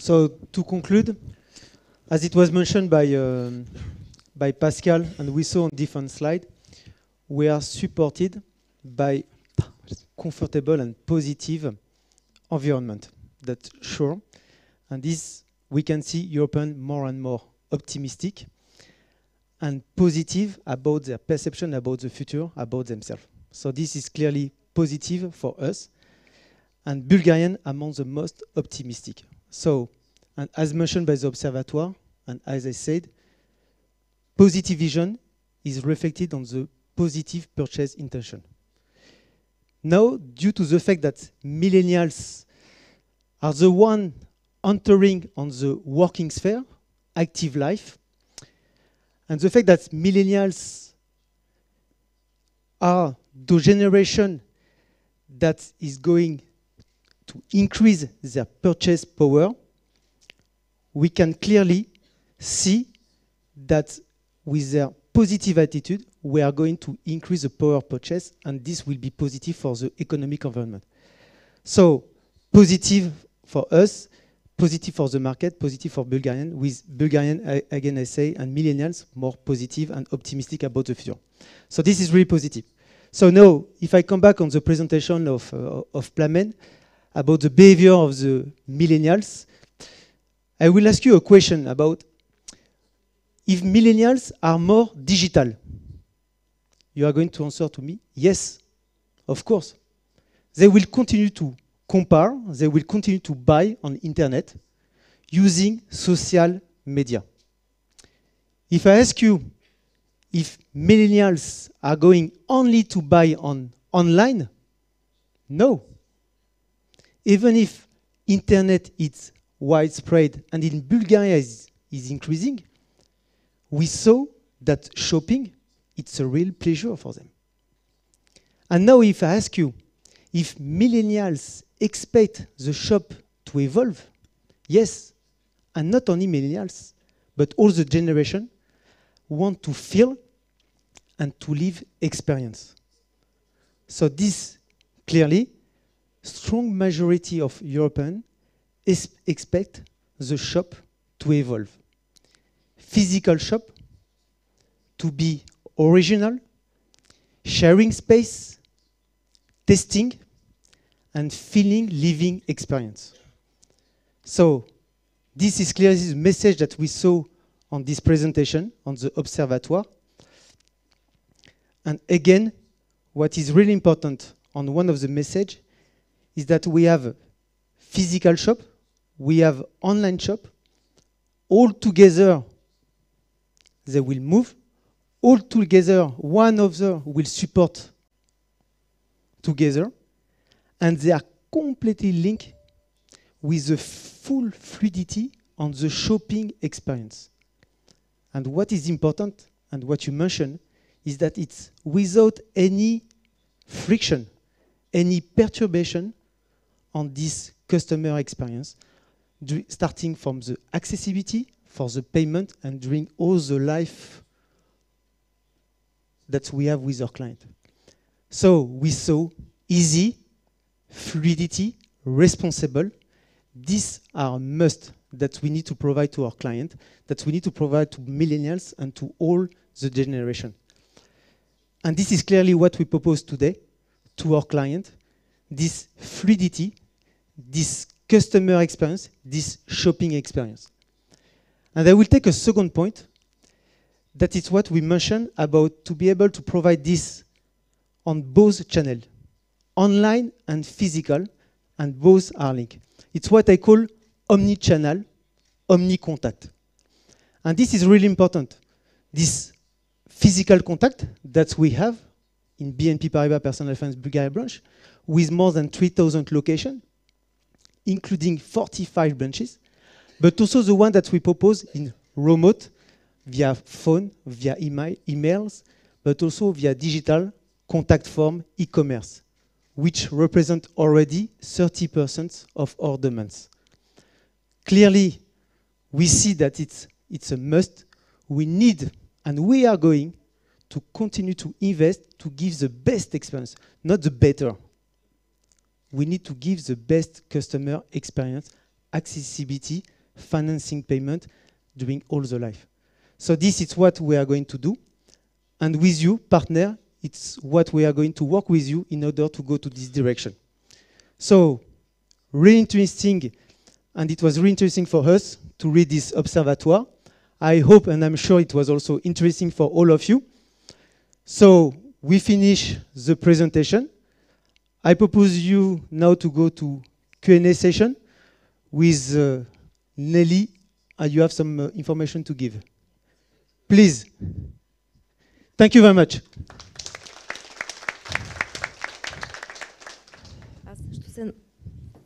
So to conclude, as it was mentioned by um, by Pascal and we saw on different slide, we are supported by comfortable and positive environment. That's sure. And this we can see European more and more optimistic and positive about their perception about the future, about themselves. So this is clearly positive for us. And Bulgarian among the most optimistic. So, and as mentioned by the Observatoire, and as I said, positive vision is reflected on the positive purchase intention. Now, due to the fact that millennials are the one entering on the working sphere, active life, and the fact that millennials are the generation that is going to increase their purchase power, we can clearly see that with their positive attitude, we are going to increase the power purchase, and this will be positive for the economic environment. So, positive for us, positive for the market, positive for Bulgarian, with Bulgarian, a- again I say, and millennials more positive and optimistic about the future. So this is really positive. So now, if I come back on the presentation of, uh, of Plamen about the behavior of the millennials, I will ask you a question about if millennials are more digital. you are going to answer to me, yes, of course. They will continue to compare, they will continue to buy on internet using social media. If I ask you if millennials are going only to buy on online, no. Even if internet is widespread and in Bulgaria is, is increasing, we saw that shopping it's a real pleasure for them. And now if I ask you if millennials expect the shop to evolve, yes, and not only millennials, but all the generation want to feel and to live experience. So this clearly, strong majority of Europeans expect the shop to evolve. Physical shop to be original, sharing space, testing, and feeling living experience. So this is clearly the message that we saw on this presentation on the Observatoire. And again, what is really important on one of the message is that we have physical shop, we have online shop, all together they will move. All together, one of them will support together, and they are completely linked with the full fluidity on the shopping experience. And what is important, and what you mentioned, is that it's without any friction, any perturbation on this customer experience, starting from the accessibility for the payment and during all the life that we have with our client. So we saw easy, fluidity, responsible. These are must that we need to provide to our client, that we need to provide to millennials and to all the generation. And this is clearly what we propose today to our client, this fluidity, this customer experience, this shopping experience. And I will take a second point that is what we mentioned about to be able to provide this on both channels, online and physical, and both are linked. It's what I call omni-channel, omni-contact. And this is really important. This physical contact that we have in BNP Paribas Personal Finance Bulgaria branch with more than 3,000 locations, including 45 branches, but also the one that we propose in remote via phone, via email, emails, but also via digital contact form e-commerce, which represent already 30% of our demands. Clearly, we see that it's, it's a must. We need, and we are going to continue to invest to give the best experience, not the better. We need to give the best customer experience, accessibility, financing payment during all the life. So this is what we are going to do. And with you, partner, it's what we are going to work with you in order to go to this direction. So, really interesting, and it was really interesting for us to read this observatoire. I hope and I'm sure it was also interesting for all of you. So, we finish the presentation. I propose you now to go to Q&A session with uh, Nelly, and you have some uh, information to give. Please. Thank you very much. Аз също се...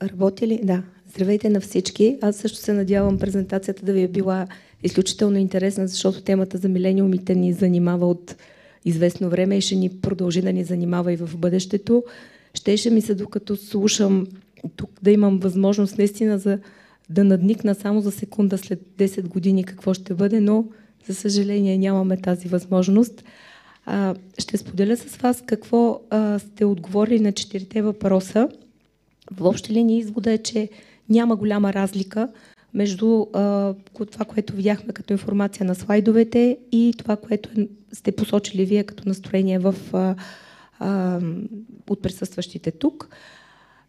Работи ли? Да. Здравейте на всички. Аз също се надявам презентацията да ви е била изключително интересна, защото темата за милениумите ни занимава от известно време и ще ни продължи да ни занимава и в бъдещето. Щеше ми се, докато слушам тук, да имам възможност наистина за, да надникна само за секунда след 10 години какво ще бъде, но за съжаление нямаме тази възможност. А, ще споделя с вас какво а, сте отговорили на четирите въпроса. В общи линии извода е, че няма голяма разлика между а, това, което видяхме като информация на слайдовете и това, което сте посочили вие като настроение в, а, от присъстващите тук.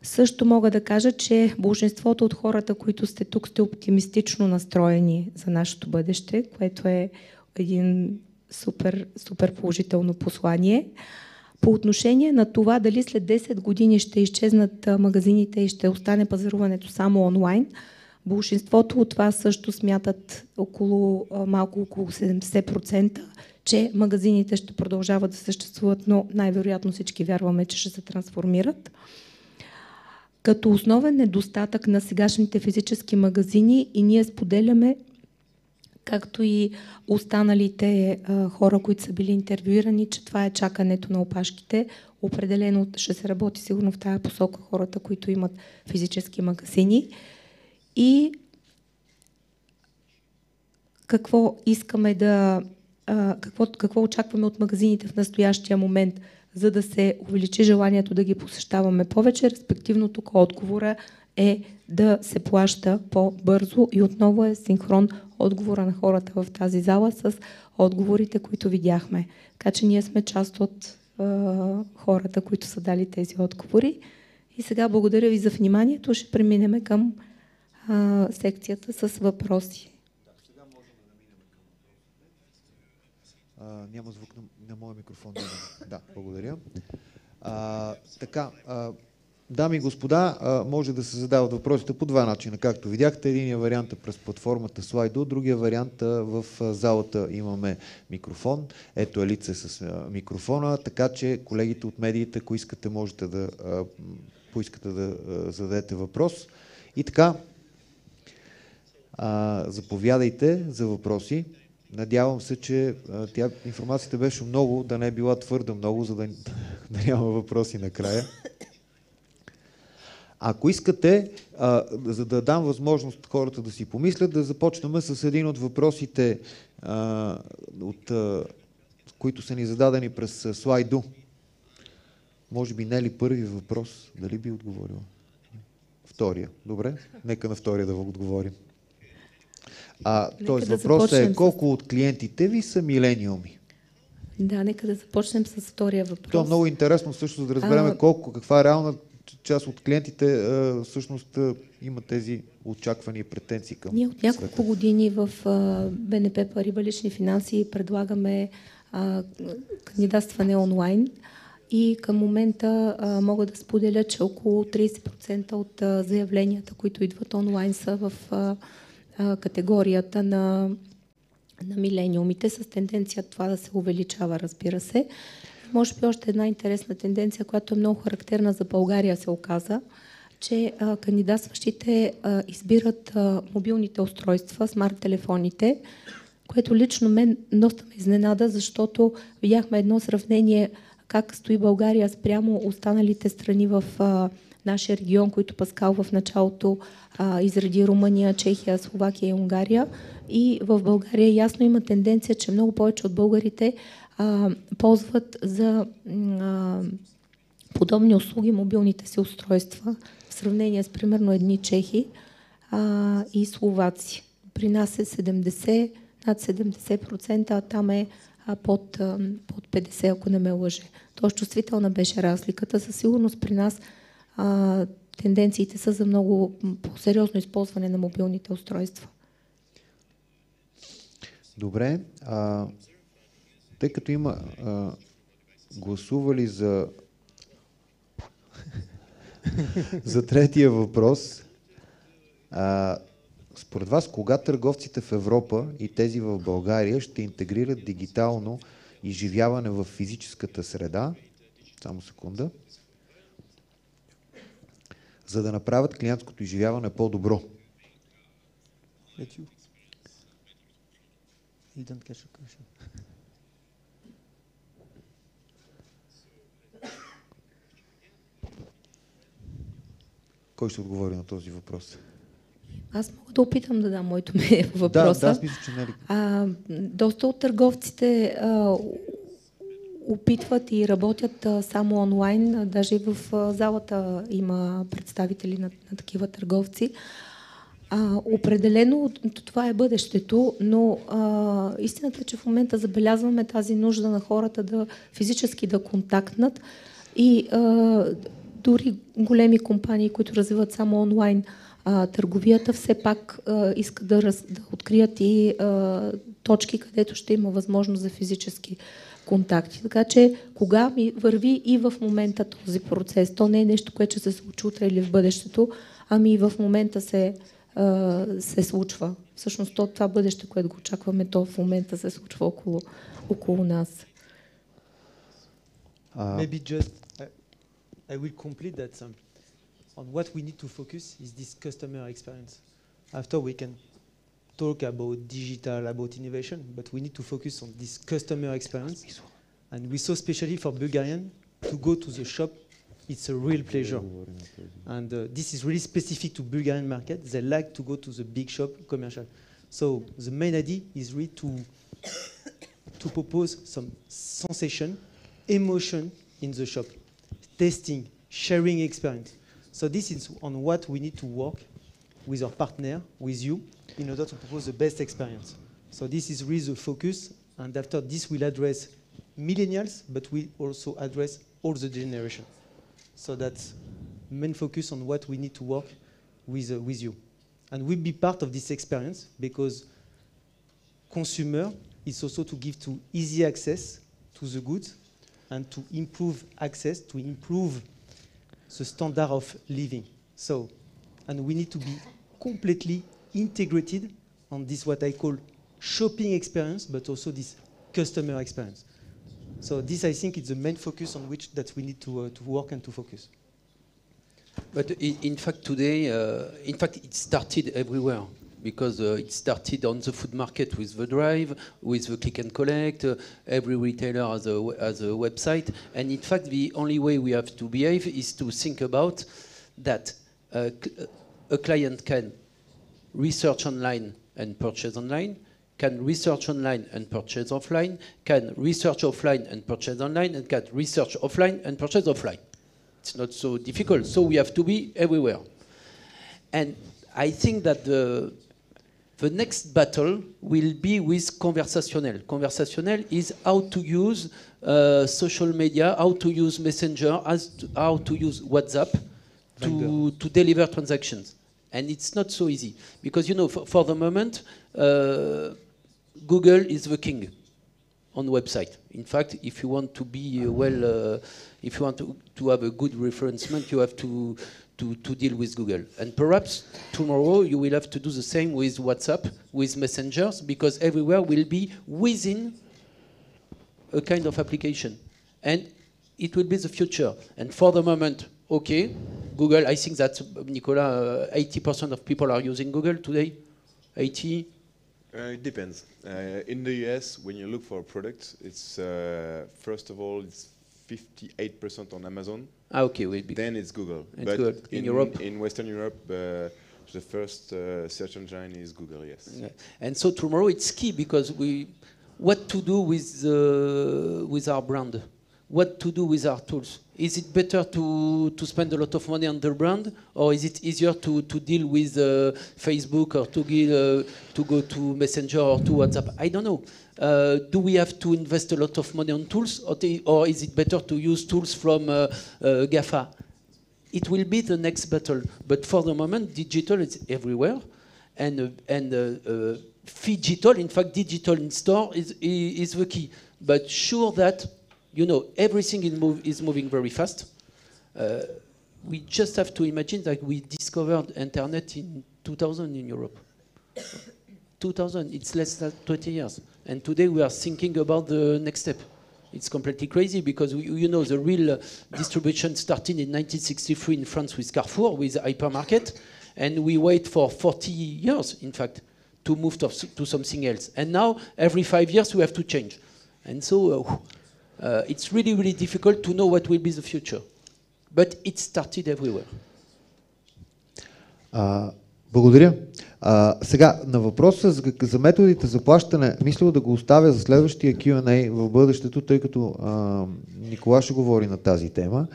Също мога да кажа, че большинството от хората, които сте тук, сте оптимистично настроени за нашето бъдеще, което е един супер, супер положително послание. По отношение на това дали след 10 години ще изчезнат магазините и ще остане пазаруването само онлайн, Большинството от вас също смятат около, малко около 70%, че магазините ще продължават да съществуват, но най-вероятно всички вярваме, че ще се трансформират. Като основен недостатък на сегашните физически магазини и ние споделяме, както и останалите а, хора, които са били интервюирани, че това е чакането на опашките. Определено ще се работи сигурно в тази посока хората, които имат физически магазини. И какво искаме да. Какво, какво очакваме от магазините в настоящия момент, за да се увеличи желанието да ги посещаваме повече, респективно тук отговора е да се плаща по-бързо и отново е синхрон отговора на хората в тази зала с отговорите, които видяхме. Така че ние сме част от а, хората, които са дали тези отговори. И сега благодаря ви за вниманието. Ще преминем към а, секцията с въпроси. Няма звук на, на моя микрофон. Да, благодаря. А, така, а, дами и господа, може да се задават въпросите по два начина. Както видяхте, единия вариант е през платформата Slido, другия вариант а, в залата имаме микрофон. Ето е лице с микрофона, така че колегите от медиите, ако искате, можете да поискате да зададете въпрос. И така, заповядайте за въпроси. Надявам се, че тя, информацията беше много, да не е била твърда много, за да, да няма въпроси накрая. Ако искате, а, за да дам възможност хората да си помислят, да започнем с един от въпросите, а, от, а, които са ни зададени през слайдо. Може би не ли първи въпрос? Дали би отговорила? Втория. Добре, нека на втория да отговорим. А, тоест да въпросът е започнем с- колко от клиентите ви са милениуми? Да, нека да започнем с втория въпрос. То е много интересно също, за да разберем А- колко, каква е реална част от клиентите а, всъщност а, има тези очаквани и претенции към Ние от няколко света. години в а, БНП Париба лични финанси предлагаме а, кандидатстване онлайн и към момента а, мога да споделя, че около 30% от а, заявленията, които идват онлайн са в а, категорията на, на милениумите с тенденция това да се увеличава, разбира се. Може би още една интересна тенденция, която е много характерна за България, се оказа, че кандидатстващите избират мобилните устройства, смарт-телефоните, което лично мен доста ме изненада, защото видяхме едно сравнение как стои България спрямо останалите страни в а, нашия регион, които Паскал в началото а, изреди Румъния, Чехия, Словакия и Унгария. И в България ясно има тенденция, че много повече от българите а, ползват за а, подобни услуги мобилните си устройства в сравнение с примерно едни чехи а, и словаци. При нас е 70, над 70%, а там е а, под, а, под 50, ако не ме лъже. Тоест чувствителна беше разликата. Със сигурност при нас а, тенденциите са за много м, по-сериозно използване на мобилните устройства. Добре. А, тъй като има а, гласували за за третия въпрос, а, според вас, кога търговците в Европа и тези в България ще интегрират дигитално изживяване в физическата среда? Само секунда. За да направят клиентското изживяване по-добро. Кой ще отговори на този въпрос? Аз мога да опитам да дам моето мнение по въпроса. Да, да, аз мисля, че не е. А, доста от търговците а, опитват и работят само онлайн. Даже в залата има представители на, на такива търговци. А, определено това е бъдещето, но а, истината е, че в момента забелязваме тази нужда на хората да физически да контактнат и а, дори големи компании, които развиват само онлайн а, търговията все пак а, иска да, раз, да открият и а, точки, където ще има възможност за физически контакти. Така че кога ми върви и в момента този процес, то не е нещо, което ще се случи утре или в бъдещето, ами и в момента се, а, се случва. Всъщност то, това бъдеще, което го очакваме, то в момента се случва около, около нас. А, Maybe just I, I will complete that some. On what we need to focus is this customer experience. After we can talk about digital, about innovation, but we need to focus on this customer experience. And we saw, especially for Bulgarian, to go to the shop, it's a real pleasure. And uh, this is really specific to Bulgarian market. They like to go to the big shop commercial. So the main idea is really to to propose some sensation, emotion in the shop, testing, sharing experience. So this is on what we need to work with our partner, with you, in order to propose the best experience. So this is really the focus, and after this we'll address millennials, but we also address all the generation. So that's main focus on what we need to work with, uh, with you. And we'll be part of this experience because consumer is also to give to easy access to the goods and to improve access, to improve the standard of living. So, and we need to be completely integrated on this what I call shopping experience, but also this customer experience. So this, I think, is the main focus on which that we need to, uh, to work and to focus. But in, fact, today, uh, in fact, it started everywhere because uh, it started on the food market with the drive, with the click and collect. Uh, every retailer has a, has a website, and in fact, the only way we have to behave is to think about that uh, a client can research online and purchase online, can research online and purchase offline, can research offline and purchase online, and can research offline and purchase offline. It's not so difficult. So we have to be everywhere. And I think that the, the next battle will be with conversational. Conversational is how to use uh, social media, how to use Messenger, as to, how to use WhatsApp to, to deliver transactions. And it's not so easy because, you know, for, for the moment, uh, Google is the king on the website. In fact, if you want to be uh, well, uh, if you want to, to have a good referencement, you have to, to, to deal with Google. And perhaps tomorrow you will have to do the same with WhatsApp, with messengers, because everywhere will be within a kind of application. And it will be the future. And for the moment, okay, Google, I think that, Nicola, uh, 80% of people are using Google today. 80, Uh, it depends. Uh, in the US, when you look for a product, it's uh, first of all it's 58% on Amazon. ah, okay, will be. Then it's Google. It's but Google. In in Europe? in Western Europe, uh, the first uh, search engine is Google. Yes. Yeah. And so tomorrow it's key because we, what to do with uh, with our brand, what to do with our tools. Is it better to, to spend a lot of money on the brand, or is it easier to, to deal with uh, Facebook or to uh, to go to Messenger or to WhatsApp? I don't know. Uh, do we have to invest a lot of money on tools, or, or is it better to use tools from uh, uh, GAFA? it will be the next battle. But for the moment, digital is everywhere, and uh, and digital, in fact, digital in store is is the key. But sure that you know everything is move is moving very fast. Uh, we just have to imagine that we discovered internet in 2000 in Europe. 2000, it's less than 20 years. And today we are thinking about the next step. It's completely crazy because we, you know the real uh, distribution started in 1963 in France with Carrefour, with hypermarket, and we wait for 40 years, in fact, to move to, to something else. And now every five years we have to change. And so uh, uh, it's really, really difficult to know what will be the future. But it started everywhere. А, благодаря. А, сега, на въпроса за, за методите за плащане, мисля да го оставя за следващия Q&A в бъдещето, тъй като а, Никола ще говори на тази тема.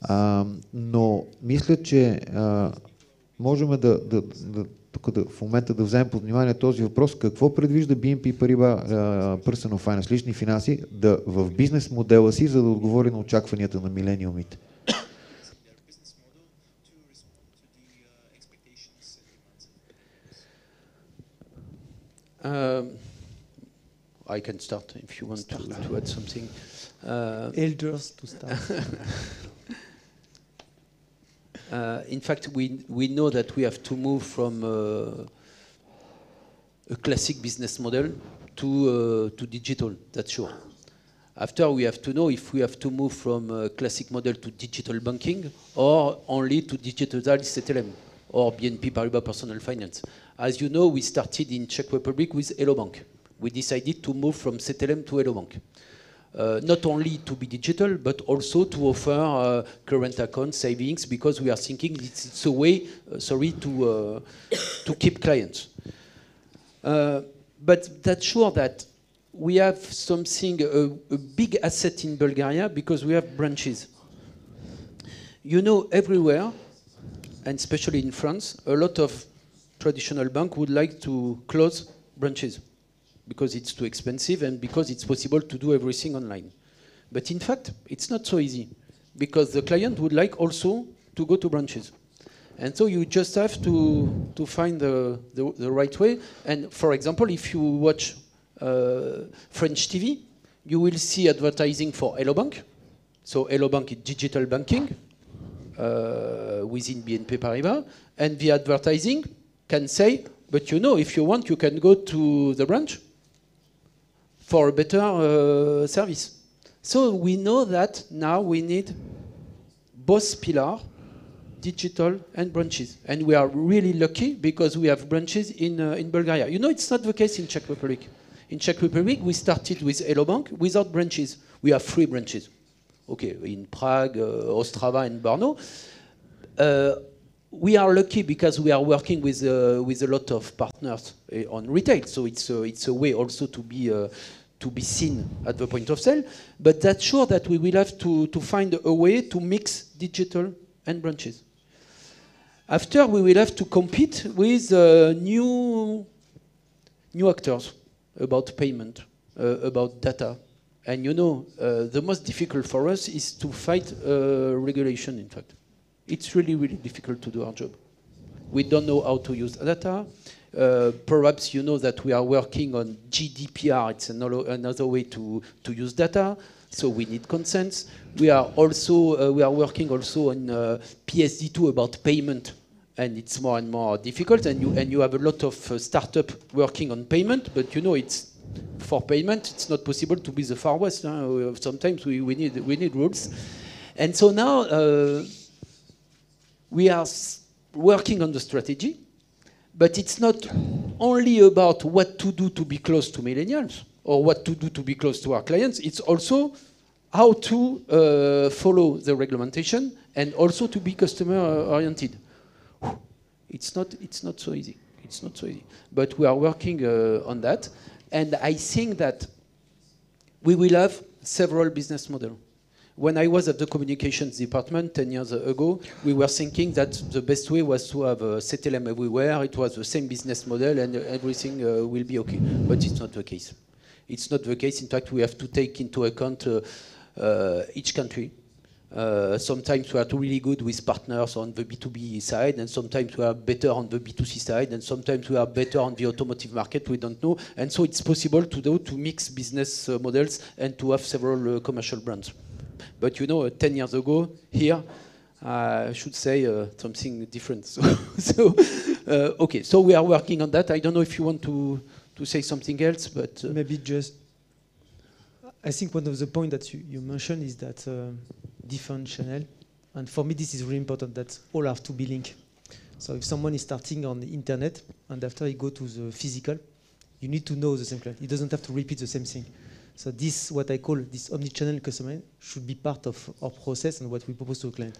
А, но мисля, че а, можем да, да, да, тук да, в момента да вземем под внимание този въпрос, какво предвижда BNP Paribas uh, Personal Finance, лични финанси, да в бизнес модела си, за да отговори на очакванията на милениумите? Uh, I can start if you want to, to add something. Uh, Elders to start. Uh, in fact, we, we know that we have to move from uh, a classic business model to, uh, to digital, that's sure. After, we have to know if we have to move from a classic model to digital banking or only to digital Cetelem or BNP Paribas Personal Finance. As you know, we started in Czech Republic with Hello Bank. We decided to move from Cetelem to Hello Bank. Uh, not only to be digital, but also to offer uh, current account savings because we are thinking it's, it's a way, uh, sorry, to, uh, to keep clients. But that's sure that we have something, a, big asset in Bulgaria because we have branches. You know, everywhere, and especially in France, a lot of traditional banks would like to close branches because it's too expensive and because it's possible to do everything online. But in fact, it's not so easy because the client would like also to go to branches. And so you just have to, to find the, the, the right way. And for example, if you watch uh, French TV, you will see advertising for Hello Bank. So Hello Bank is digital banking uh, within BNP Paribas. And the advertising can say, but you know, if you want, you can go to the branch for a better uh, service. So we know that now we need both pillar, digital and branches. And we are really lucky because we have branches in, uh, in Bulgaria. You know, it's not the case in Czech Republic. In Czech Republic, we started with Hello Bank without branches. We have three branches. Okay, in Prague, uh, Ostrava, and Brno. Uh, we are lucky because we are working with uh, with a lot of partners uh, on retail, so it's uh, it's a way also to be uh, to be seen at the point of sale. But that's sure that we will have to to find a way to mix digital and branches. After, we will have to compete with uh, new new actors about payment, uh, about data. And you know, uh, the most difficult for us is to fight uh, regulation, in fact. It's really, really difficult to do our job. We don't know how to use data. Uh, perhaps you know that we are working on GDPR. It's another, way to, to use data. So we need consents. We are also uh, we are working also on uh, PSD2 about payment, and it's more and more difficult. And you and you have a lot of uh, startup working on payment, but you know it's for payment. It's not possible to be the far west. Huh? Sometimes we, we need we need rules, and so now uh, we are working on the strategy, but it's not only about what to do to be close to millennials or what to do to be close to our clients. It's also how to uh, follow the regulation and also to be customer oriented. It's not, it's not so easy. It's not so easy. But we are working uh, on that. And I think that we will have several business models. When I was at the communications department 10 years ago, we were thinking that the best way was to have a Cetelem everywhere. It was the same business model and everything uh, will be okay. But it's not the case. It's not the case. In fact, we have to take into account uh, uh, each country. Uh, sometimes we are really good with partners on the B2B side, and sometimes we are better on the B2C side, and sometimes we are better on the automotive market. We don't know, and so it's possible to do to mix business uh, models and to have several uh, commercial brands. But you know, 10 years ago here, I should say uh, something different. So, so uh, okay, so we are working on that. I don't know if you want to to say something else, but uh, maybe just. I think one of the points that you, you mentioned is that uh, different channel, and for me this is really important that all have to be linked. So if someone is starting on the internet and after he go to the physical, you need to know the same client. He doesn't have to repeat the same thing. So this, what I call this omni-channel customer, should be part of our process and what we propose to a client.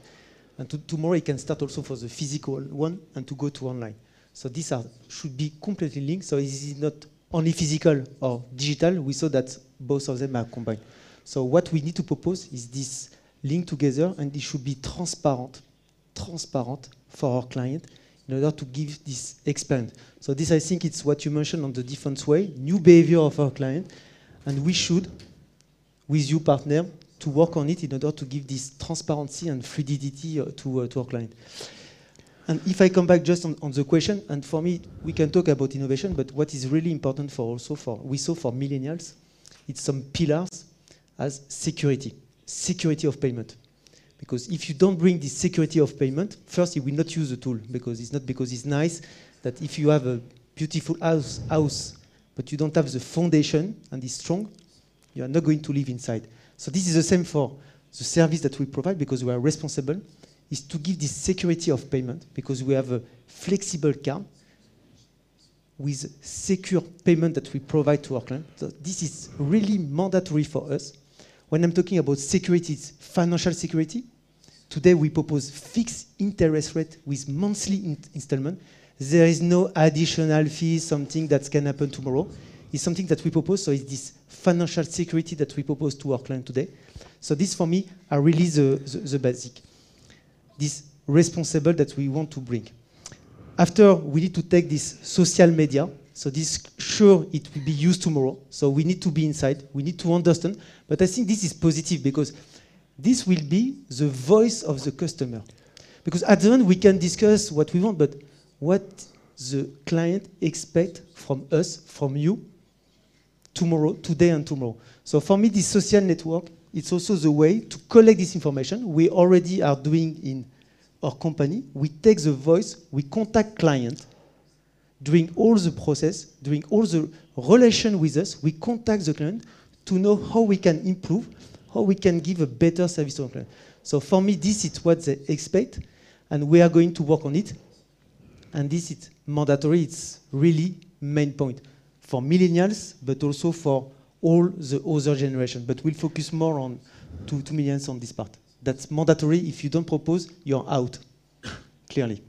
And to, tomorrow he can start also for the physical one and to go to online. So these are should be completely linked. So it is not only physical or digital. We saw that both of them are combined. So what we need to propose is this link together, and it should be transparent, transparent for our client in order to give this experience. So this, I think, it's what you mentioned on the different way, new behavior of our client, and we should, with you partner, to work on it in order to give this transparency and fluidity uh, to, uh, to our client. And if I come back just on, on the question, and for me, we can talk about innovation, but what is really important for also for we saw for millennials, it's some pillars as security, security of payment. Because if you don't bring this security of payment, first you will not use the tool because it's not because it's nice that if you have a beautiful house, house but you don't have the foundation and it's strong, you are not going to live inside. So this is the same for the service that we provide because we are responsible is to give this security of payment because we have a flexible card with secure payment that we provide to our client. So this is really mandatory for us. When I'm talking about security, it's financial security. Today we propose fixed interest rate with monthly in installment. There is no additional fee, something that can happen tomorrow. It's something that we propose, so it's this financial security that we propose to our client today. So this, for me, are really the, the, the basic. This responsible that we want to bring. After, we need to take this social media. So this, sure, it will be used tomorrow. So we need to be inside. We need to understand. But I think this is positive because this will be the voice of the customer. Because at the end, we can discuss what we want, but what the client expect from us, from you, tomorrow, today and tomorrow. So for me, this social network, it's also the way to collect this information. We already are doing in our company. We take the voice, we contact client during all the process, during all the relation with us, we contact the client to know how we can improve, how we can give a better service to our client. So for me, this is what they expect, and we are going to work on it. And this is mandatory, it's really main point for millennials, but also for all the other generation. But we'll focus more on two, two millions on this part. That's mandatory. If you don't propose, you're out, clearly.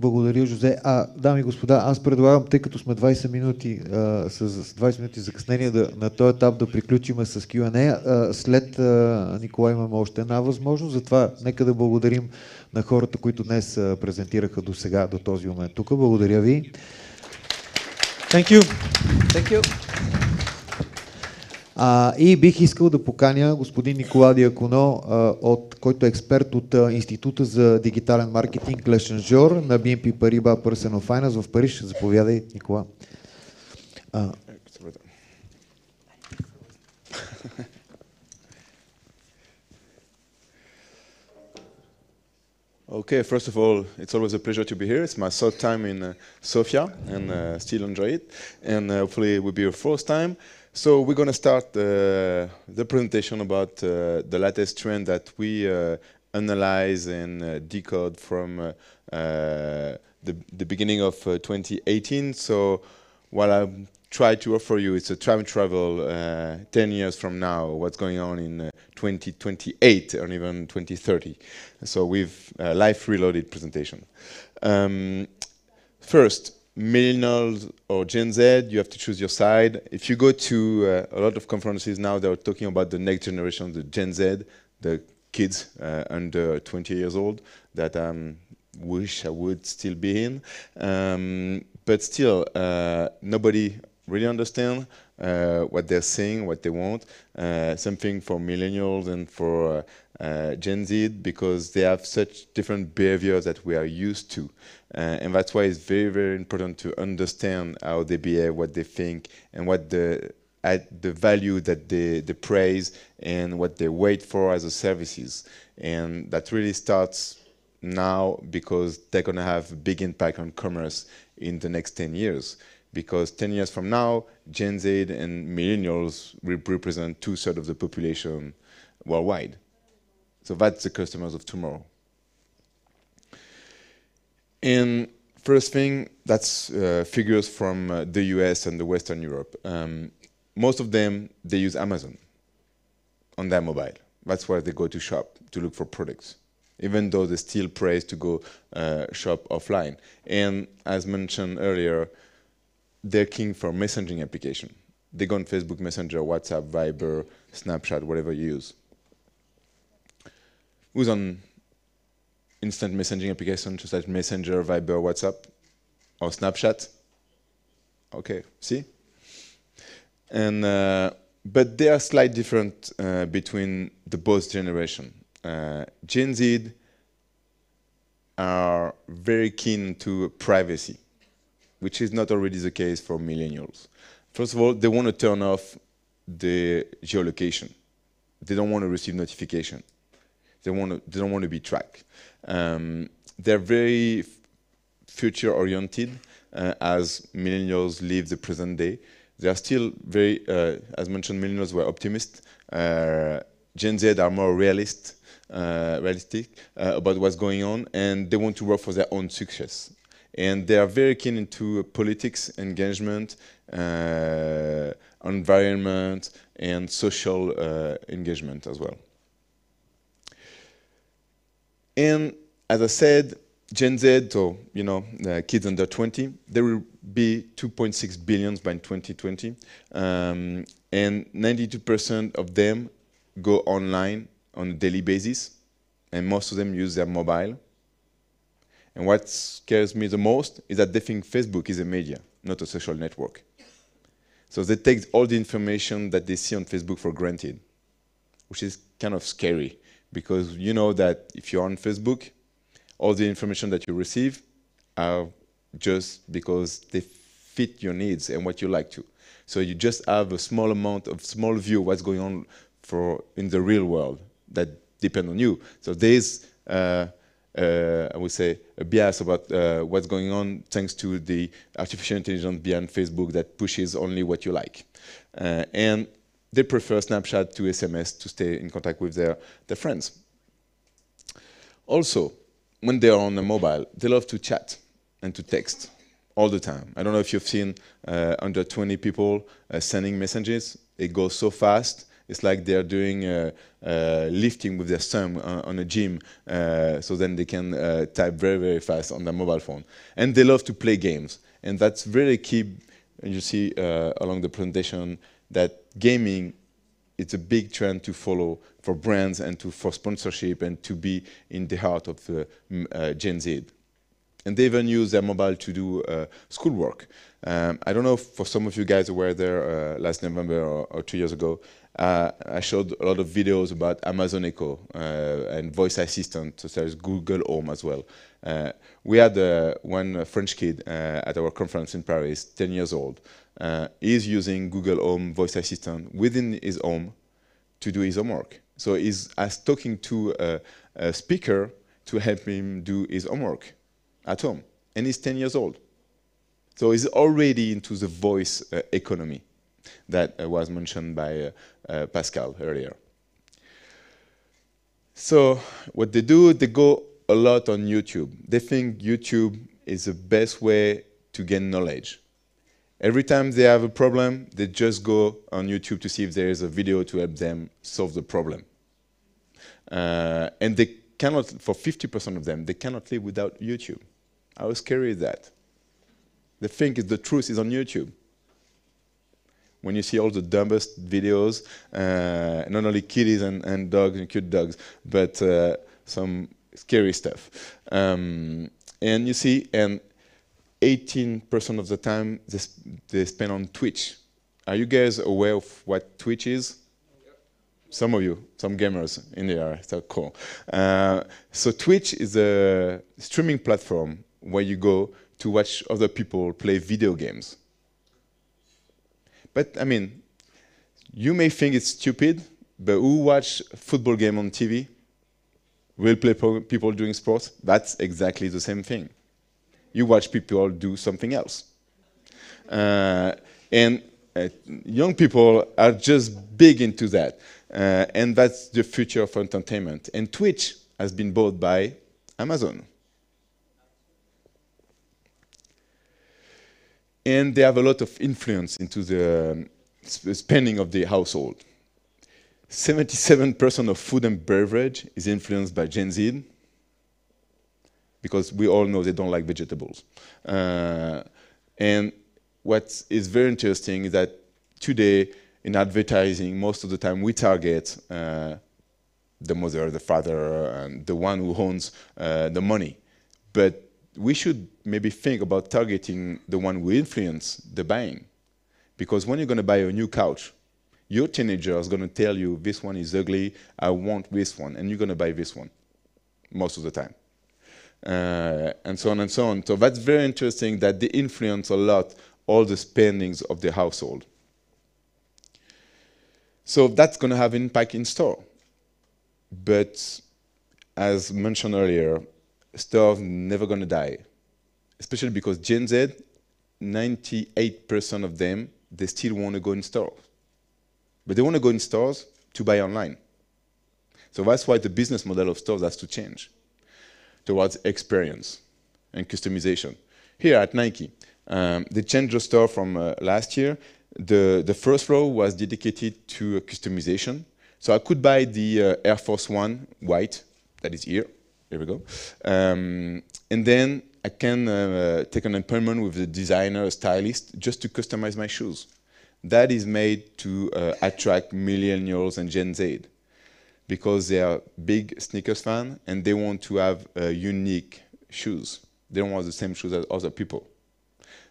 Благодаря, Жозе. А, дами и господа, аз предлагам, тъй като сме 20 минути, а, с 20 минути закъснение, да, на този етап да приключим с Q&A. А, след а, Николай имаме още една възможност, затова нека да благодарим на хората, които днес а, презентираха до сега, до този момент тук. Благодаря ви. Thank you. Thank you. А, и бих искал да поканя господин Никола Диаконо, а, от, който е експерт от а, Института за дигитален маркетинг Лешенжор на BNP Paribas Personal Finance в Париж. Заповядай, Никола. А, Okay, first of all, it's always a pleasure to be here. It's my third time in uh, Sofia and uh, still enjoy it. And uh, hopefully it will be your fourth time. So we're going to start uh, the presentation about uh, the latest trend that we uh, analyze and uh, decode from uh, uh, the, the beginning of uh, 2018. So what I try to offer you is a time travel uh, 10 years from now, what's going on in uh, 2028 or even 2030. So with life reloaded presentation. Um, first, millennials or Gen Z, you have to choose your side. If you go to uh, a lot of conferences now, they're talking about the next generation, the Gen Z, the kids uh, under 20 years old that I um, wish I would still be in. Um, but still, uh, nobody really understands uh, what they're saying, what they want. Uh, something for millennials and for uh, Gen Z because they have such different behaviors that we are used to. Uh, and that's why it's very, very important to understand how they behave, what they think, and what the at the value that they, they praise and what they wait for as a services. And that really starts now because they're going to have a big impact on commerce in the next 10 years. Because 10 years from now, Gen Z and millennials will represent two thirds of the population worldwide. So that's the customers of tomorrow. And first thing, that's uh, figures from uh, the US and the Western Europe. Um, most of them, they use Amazon on their mobile. That's where they go to shop to look for products, even though they still praise to go uh, shop offline. And as mentioned earlier, they're king for messaging application. They go on Facebook Messenger, WhatsApp, Viber, Snapchat, whatever you use. Who's on instant messaging application such as Messenger, Viber, WhatsApp, or Snapchat? Okay, see? And uh, but there are slight different uh, between the both generation. Uh, Gen Z are very keen to privacy, which is not already the case for millennials. First of all, they want to turn off the geolocation. They don't want to receive notification. They want to, they don't want to be tracked. Um, they're very future oriented uh, as millennials live the present day. They are still very, uh, as mentioned, millennials were optimists. Uh, Gen Z are more realist, uh, realistic uh, about what's going on, and they want to work for their own success. And they are very keen into politics, engagement, uh, environment, and social engagement as well. And as I said, Gen Z, or you know, uh, kids under 20, there will be 2.6 billions by 2020, um, and 92% of them go online on a daily basis, and most of them use their mobile. And what scares me the most is that they think Facebook is a media, not a social network. So they take all the information that they see on Facebook for granted, which is kind of scary because you know that if you're on Facebook, all the information that you receive are just because they fit your needs and what you like to. So you just have a small amount of small view what's going on for in the real world that depend on you. So there's uh, uh, I would say a bias about uh, what's going on thanks to the artificial intelligence behind Facebook that pushes only what you like. Uh, and they prefer Snapchat to SMS to stay in contact with their, their friends. Also, when they are on the mobile, they love to chat and to text all the time. I don't know if you've seen uh, under 20 people uh, sending messages. It goes so fast. It's like they're doing uh, uh lifting with their thumb on, on a gym, uh, so then they can uh, type very, very fast on their mobile phone. And they love to play games. And that's really key, and you see along the presentation, that gaming it's a big trend to follow for brands and to, for sponsorship and to be in the heart of the uh, Gen Z. And they even use their mobile to do uh, schoolwork. Um, I don't know if for some of you guys who were there uh, last November or, or, two years ago. Uh, I showed a lot of videos about Amazon Echo uh, and voice assistant, such as Google Home as well. Uh, we had one French kid at our conference in Paris, 10 years old, uh, is using Google Home voice assistant within his home to do his homework. So he's talking to a, a, speaker to help him do his homework at home. And he's 10 years old. So he's already into the voice uh, economy that was mentioned by uh, uh, Pascal earlier. So what they do, they go a lot on YouTube. They think YouTube is the best way to gain knowledge. Every time they have a problem, they just go on YouTube to see if there is a video to help them solve the problem. Uh, and they cannot, for 50% of them, they cannot live without YouTube. How scary is that? They think the truth is on YouTube. When you see all the dumbest videos, uh, not only kitties and, and, dogs and cute dogs, but uh, some scary stuff. Um, and you see, and 18% of the time they, they spend on Twitch. Are you guys aware of what Twitch is? Some of you, some gamers in there, so cool. Uh, so Twitch is a streaming platform where you go to watch other people play video games. But I mean, you may think it's stupid, but who watch football game on TV? Will play people doing sports? That's exactly the same thing you watch people do something else. Uh, and uh, young people are just big into that. Uh, and that's the future of entertainment. And Twitch has been bought by Amazon. And they have a lot of influence into the um, spending of the household. 77% of food and beverage is influenced by Gen Z, because we all know they don't like vegetables. Uh, and what is very interesting is that today in advertising, most of the time we target uh, the mother, the father, and the one who owns uh, the money. But we should maybe think about targeting the one who influence the buying. Because when you're going to buy a new couch, your teenager is going to tell you, this one is ugly, I want this one, and you're going to buy this one most of the time. uh, and so on and so on. So that's very interesting that they influence a lot all the spendings of the household. So that's going to have impact in store. But as mentioned earlier, stores never to die, especially because Gen Z, 98% of them, they still want to go in stores. But they want to go in stores to buy online. So that's why the business model of stores has to change towards experience and customization. Here at Nike, um, they changed the store from uh, last year. The, the first floor was dedicated to customization. So I could buy the uh, Air Force One white, that is here. Here we go. Um, and then I can uh, take an appointment with the designer, a stylist, just to customize my shoes. That is made to uh, attract millennials and Gen Z because they are big sneakers fan and they want to have uh, unique shoes. They don't want the same shoes as other people.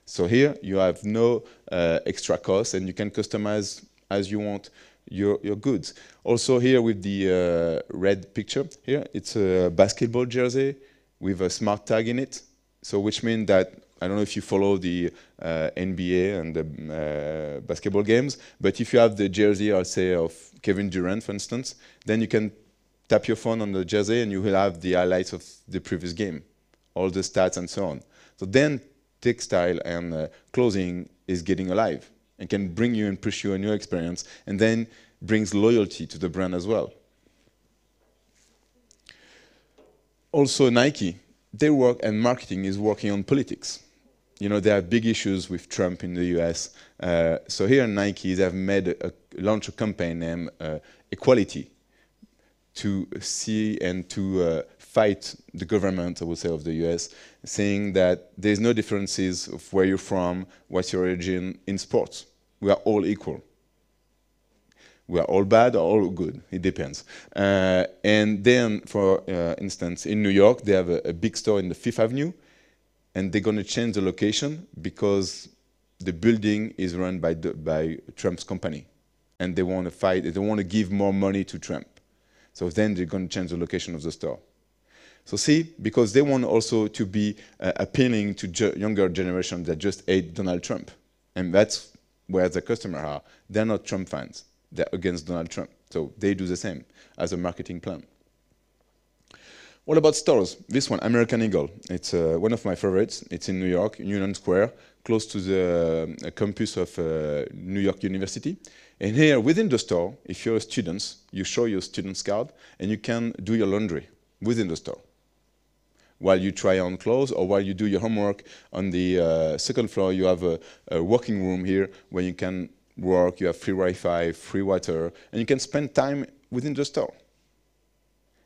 So here you have no uh, extra cost and you can customize as you want your, your goods. Also here with the uh, red picture here, it's a basketball jersey with a smart tag in it. So which means that, I don't know if you follow the uh, NBA and the uh, basketball games, but if you have the jersey, I'll say, of Kevin Durant, for instance, then you can tap your phone on the jersey and you will have the highlights of the previous game, all the stats and so on. So then textile and uh, clothing is getting alive and can bring you and push you a new experience and then brings loyalty to the brand as well. Also Nike, their work and marketing is working on politics. You know, there are big issues with Trump in the US. Uh, so here Nike, they have made a, a launch a campaign named uh, Equality to see and to uh, fight the government, I would say, of the US, saying that there's no differences of where you're from, what's your origin in sports. We are all equal. We are all bad or all good, it depends. Uh, and then, for uh, instance, in New York, they have a, a big store in the Fifth Avenue, and they're going to change the location because the building is run by, the, by Trump's company. And they want to fight, they want to give more money to Trump. So then they're going to change the location of the store. So see, because they want also to be uh, appealing to ge younger generation that just hate Donald Trump. And that's where the customers are. They're not Trump fans. They're against Donald Trump. So they do the same as a marketing plan. What about stores? This one, American Eagle. It's uh, one of my favorites. It's in New York, Union Square, close to the uh, campus of uh, New York University. And here, within the store, if you're a student, you show your student's card, and you can do your laundry within the store while you try on clothes or while you do your homework. On the uh, second floor, you have a, a, working room here where you can work, you have free Wi-Fi, free water, and you can spend time within the store.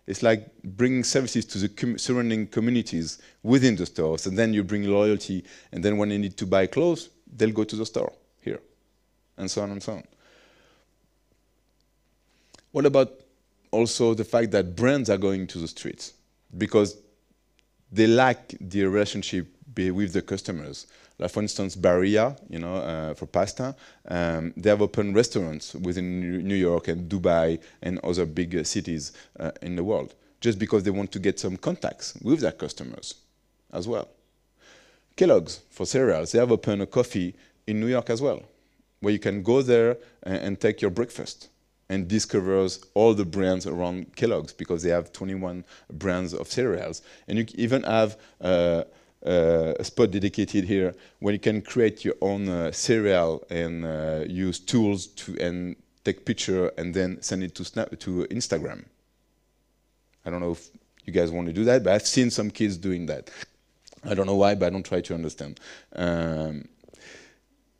It's like bringing services to the com surrounding communities within the stores, and then you bring loyalty, and then when they need to buy clothes, they'll go to the store here, and so on and so on. What about also the fact that brands are going to the streets? Because they lack the relationship with the customers. Like for instance, Barilla, you know, uh, for pasta, um, they have opened restaurants within New York and Dubai and other big uh, cities uh, in the world, just because they want to get some contacts with their customers as well. Kellogg's, for cereals, they have opened a coffee in New York as well, where you can go there and, and take your breakfast and discovers all the brands around Kellogg's because they have 21 brands of cereals. And you even have uh, uh, a spot dedicated here where you can create your own uh, cereal and uh, use tools to and take picture and then send it to Snap to Instagram. I don't know if you guys want to do that, but I've seen some kids doing that. I don't know why, but I don't try to understand. Um,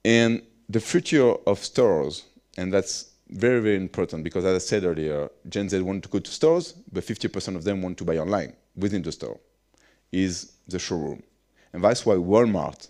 and the future of stores, and that's very, very important because as I said earlier, Gen Z want to go to stores, but 50% of them want to buy online within the store, is the showroom. And that's why Walmart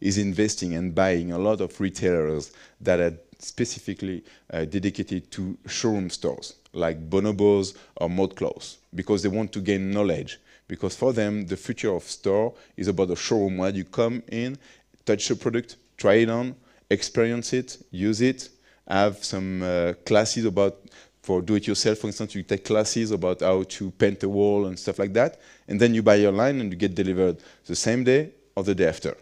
is investing and buying a lot of retailers that are specifically uh, dedicated to showroom stores, like Bonobos or ModCloth, because they want to gain knowledge. Because for them, the future of store is about a showroom where you come in, touch the product, try it on, experience it, use it, have some uh, classes about for do-it-yourself, for instance, you take classes about how to paint a wall and stuff like that, and then you buy online and you get delivered the same day or the day after.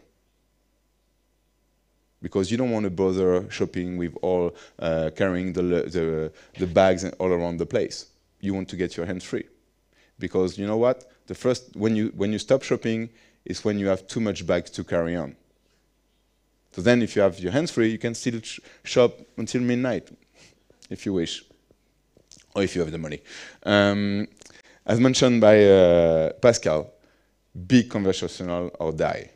Because you don't want to bother shopping with all uh, carrying the, the, the bags all around the place. You want to get your hands free. Because you know what? The first, when you, when you stop shopping is when you have too much bags to carry on. So then if you have your hands free, you can still sh shop until midnight, if you wish, or if you have the money. Um, as mentioned by uh, Pascal, be conversational or die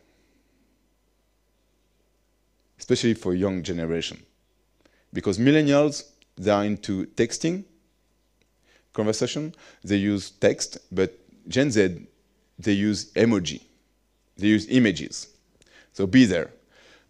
especially for young generation. Because millennials, they are into texting, conversation, they use text, but Gen Z, they use emoji, they use images. So be there.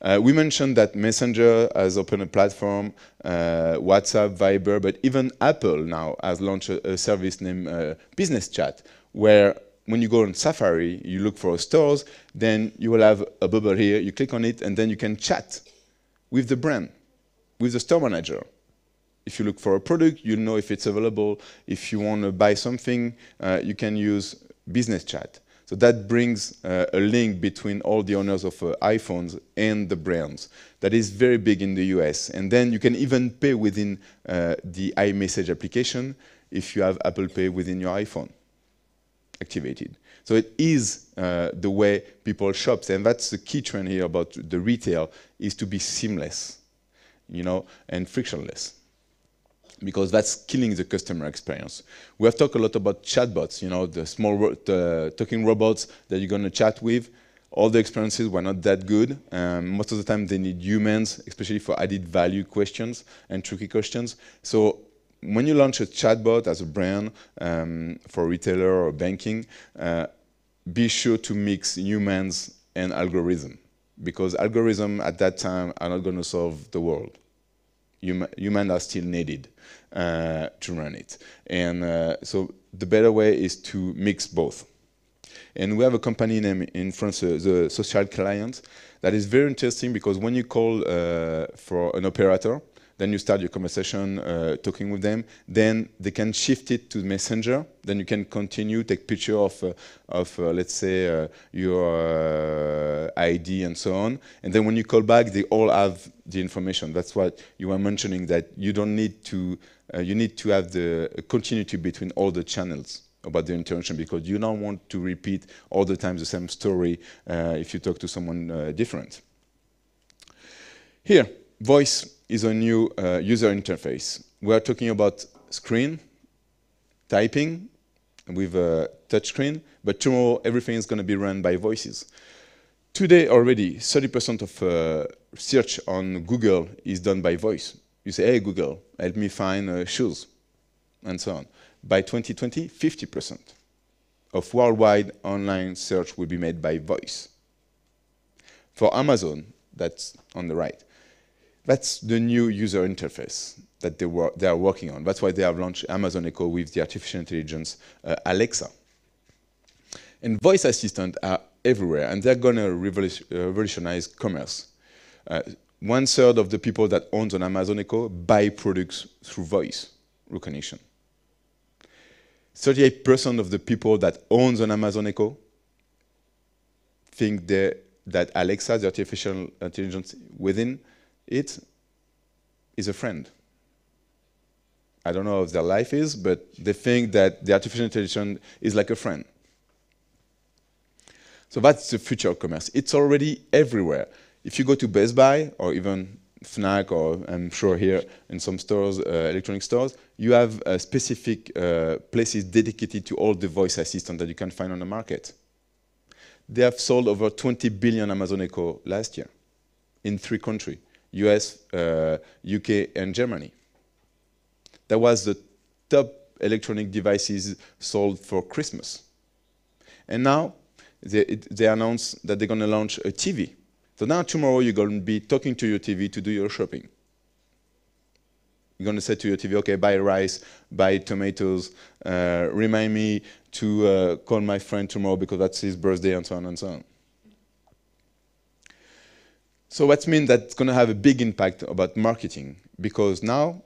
Uh, we mentioned that Messenger has opened a platform, uh, WhatsApp, Viber, but even Apple now has launched a, a service named uh, Business Chat, where when you go on Safari, you look for stores, then you will have a bubble here, you click on it, and then you can chat with the brand, with the store manager. If you look for a product, you'll know if it's available. If you want to buy something, uh, you can use business chat. So that brings uh, a link between all the owners of uh, iPhones and the brands. That is very big in the US. And then you can even pay within uh, the iMessage application if you have Apple Pay within your iPhone activated. So it is uh, the way people shop, and that's the key trend here about the retail is to be seamless, you know, and frictionless. Because that's killing the customer experience. We have talked a lot about chatbots, you know, the small ro the talking robots that you're going to chat with. All the experiences were not that good. Um, most of the time, they need humans, especially for added value questions and tricky questions. So when you launch a chatbot as a brand um, for retailer or banking, uh, be sure to mix humans and algorithm because algorithm at that time are not going to solve the world. Hum humans are still needed uh, to run it. And uh, so the better way is to mix both. And we have a company name in France, uh, the Social Client, that is very interesting because when you call uh, for an operator, then you start your conversation uh, talking with them. Then they can shift it to Messenger. Then you can continue, take picture of, uh, of uh, let's say, uh, your uh, ID and so on. And then when you call back, they all have the information. That's what you were mentioning, that you don't need to, uh, you need to have the continuity between all the channels about the interaction because you don't want to repeat all the time the same story if you talk to someone different. Here, voice is a new uh, user interface. We are talking about screen, typing with a touch screen, but tomorrow everything is going to be run by voices. Today already, 30% of uh, search on Google is done by voice. You say, hey Google, help me find uh, shoes, and so on. By 2020, 50% of worldwide online search will be made by voice. For Amazon, that's on the right, that's the new user interface that they, they are working on. That's why they have launched Amazon Echo with the artificial intelligence uh, Alexa. And voice assistants are everywhere, and they're going to revolutionize commerce. Uh, one third of the people that owns an Amazon Echo buy products through voice recognition. 38% of the people that owns an Amazon Echo think that Alexa, the artificial intelligence within, it is a friend. I don't know if their life is, but they think that the artificial intelligence is like a friend. So that's the future of commerce. It's already everywhere. If you go to Best Buy or even Fnac or I'm sure here in some stores, uh, electronic stores, you have uh, specific uh, places dedicated to all the voice assistants that you can find on the market. They have sold over 20 billion Amazon Echo last year in three countries. US, uh, UK, and Germany. That was the top electronic devices sold for Christmas. And now they, it, they announced that they're going to launch a TV. So now tomorrow you're going to be talking to your TV to do your shopping. You're going to say to your TV, okay, buy rice, buy tomatoes, uh, remind me to uh, call my friend tomorrow because that's his birthday and so on and so on. So that means that's going to have a big impact about marketing because now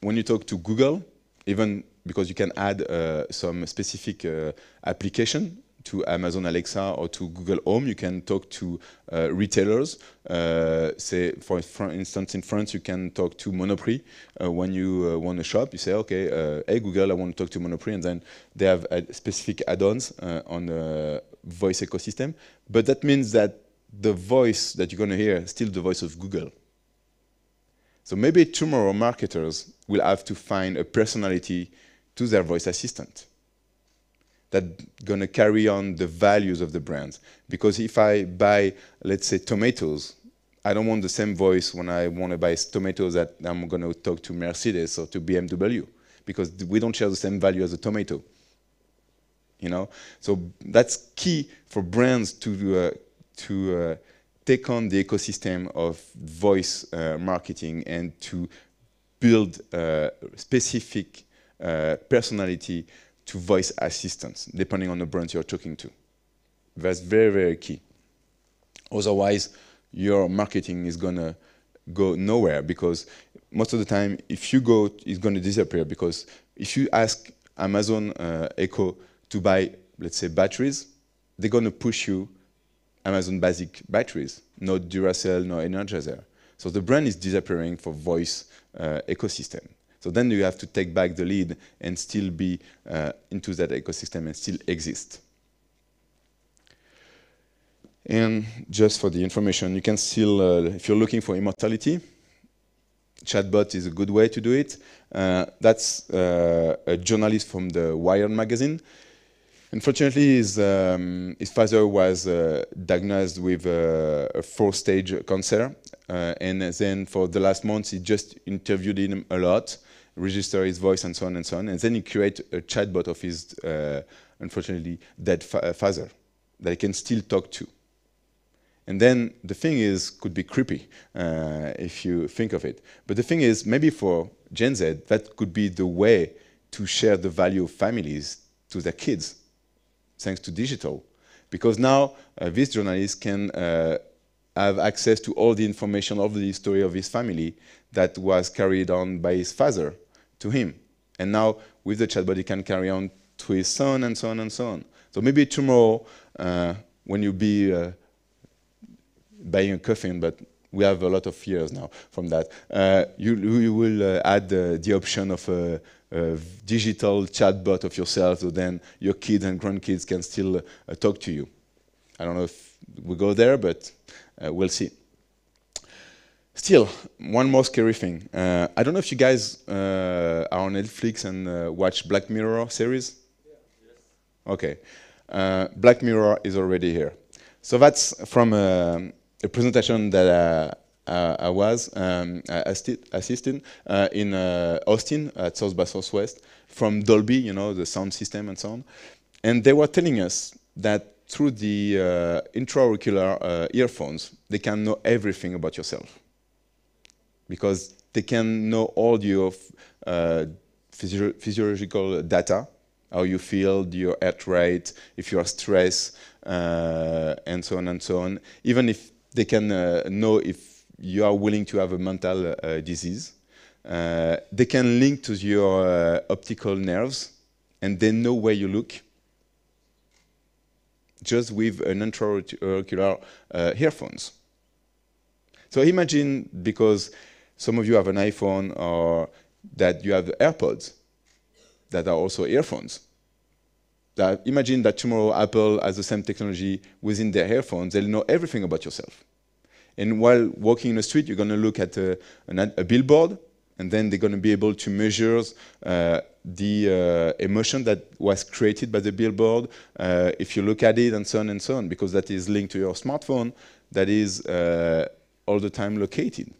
when you talk to Google, even because you can add uh, some specific uh, application to Amazon Alexa or to Google Home. You can talk to uh, retailers. Uh, say, for, for instance, in France, you can talk to Monoprix uh, when you uh, want to shop. You say, okay, hey Google, I want to talk to Monoprix, and then they have specific add-ons on the voice ecosystem. But that means that the voice that you're going to hear is still the voice of Google. So maybe tomorrow marketers will have to find a personality to their voice assistant that's going to carry on the values of the brand. Because if I buy, let's say, tomatoes, I don't want the same voice when I want to buy tomatoes that I'm going to talk to Mercedes or to BMW because we don't share the same value as a tomato. You know, so that's key for brands to uh, to uh, take on the ecosystem of voice uh, marketing and to build uh, specific personality to voice assistants, depending on the brand you're talking to. That's very, very key. Otherwise, your marketing is going to go nowhere because most of the time, if you go, it's going to disappear because if you ask Amazon uh, Echo to buy, let's say, batteries, they're going to push you Amazon basic batteries, no Duracell, no Energizer. So the brand is disappearing for voice uh, ecosystem. So then you have to take back the lead and still be uh, into that ecosystem and still exist. And just for the information, you can still, uh, if you're looking for immortality, chatbot is a good way to do it. Uh, that's uh, a journalist from the Wired magazine. Unfortunately, his, um, his father was uh, diagnosed with uh, a four-stage cancer, uh, and then for the last months, he just interviewed him a lot, registered his voice, and so on and so on, and then he created a chatbot of his, uh, unfortunately, dead fa father that he can still talk to. And then the thing is, could be creepy uh, if you think of it. But the thing is, maybe for Gen Z, that could be the way to share the value of families to their kids, thanks to digital. Because now uh, this journalist can uh, have access to all the information of the history of his family that was carried on by his father to him. And now with the chatbot, he can carry on to his son and so on and so on. So maybe tomorrow, uh, when you be uh, buying a coffin, but we have a lot of fears now from that. Uh, you, you, will uh, add uh, the option of digital chatbot of yourself, so then your kids and grandkids can still uh, talk to you. I don't know if we go there, but uh, we'll see. Still, one more scary thing. Uh, I don't know if you guys are on Netflix and watch Black Mirror series. Yeah. Yes. Okay. Black Mirror is already here. So that's from um, a presentation that uh, uh, I was um, assisting uh, in Austin at South by Southwest from Dolby, you know, the sound system and so on. And they were telling us that through the uh, intra-auricular uh, earphones, they can know everything about yourself. Because they can know all your uh, physio physiological data, how you feel, your heart rate, if you are stressed, and so on and so on. Even if they can uh, know if you are willing to have a mental uh, disease. Uh, they can link to your optical nerves, and they know where you look just with an intraocular earphones. So imagine, because some of you have an iPhone or that you have AirPods that are also earphones. That imagine that tomorrow Apple has the same technology within their earphones. They'll know everything about yourself. And while walking in the street, you're going to look at a, a, billboard, and then they're going to be able to measure uh, the uh, emotion that was created by the billboard, uh, if you look at it, and so on and so on, because that is linked to your smartphone that is uh, all the time located,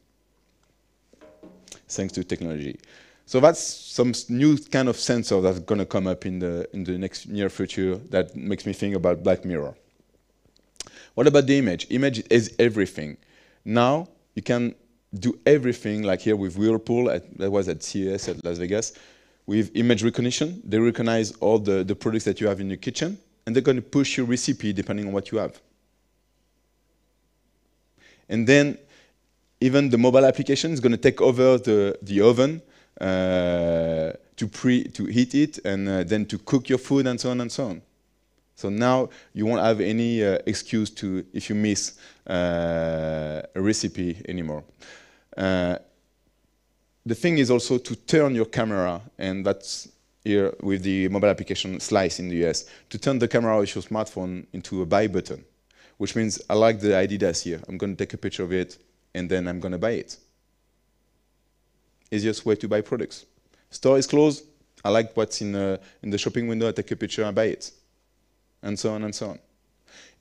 thanks to technology. So that's some new kind of sensor that's going to come up in the, in the next near future that makes me think about Black Mirror. What about the image? Image is everything. Now you can do everything like here with Whirlpool, at, that was at CES at Las Vegas, with image recognition. They recognize all the, the products that you have in your kitchen, and they're going to push your recipe depending on what you have. And then even the mobile application is going to take over the, the oven uh, to pre to heat it and uh, then to cook your food and so on and so on. So now you won't have any uh, excuse to if you miss uh, a recipe anymore. Uh, the thing is also to turn your camera, and that's here with the mobile application Slyce in the US, to turn the camera of your smartphone into a buy button, which means I like the Adidas here. I'm going to take a picture of it, and then I'm going to buy it. Easiest way to buy products. Store is closed. I like what's in, uh, in the shopping window. I take a picture and buy it, and so on and so on.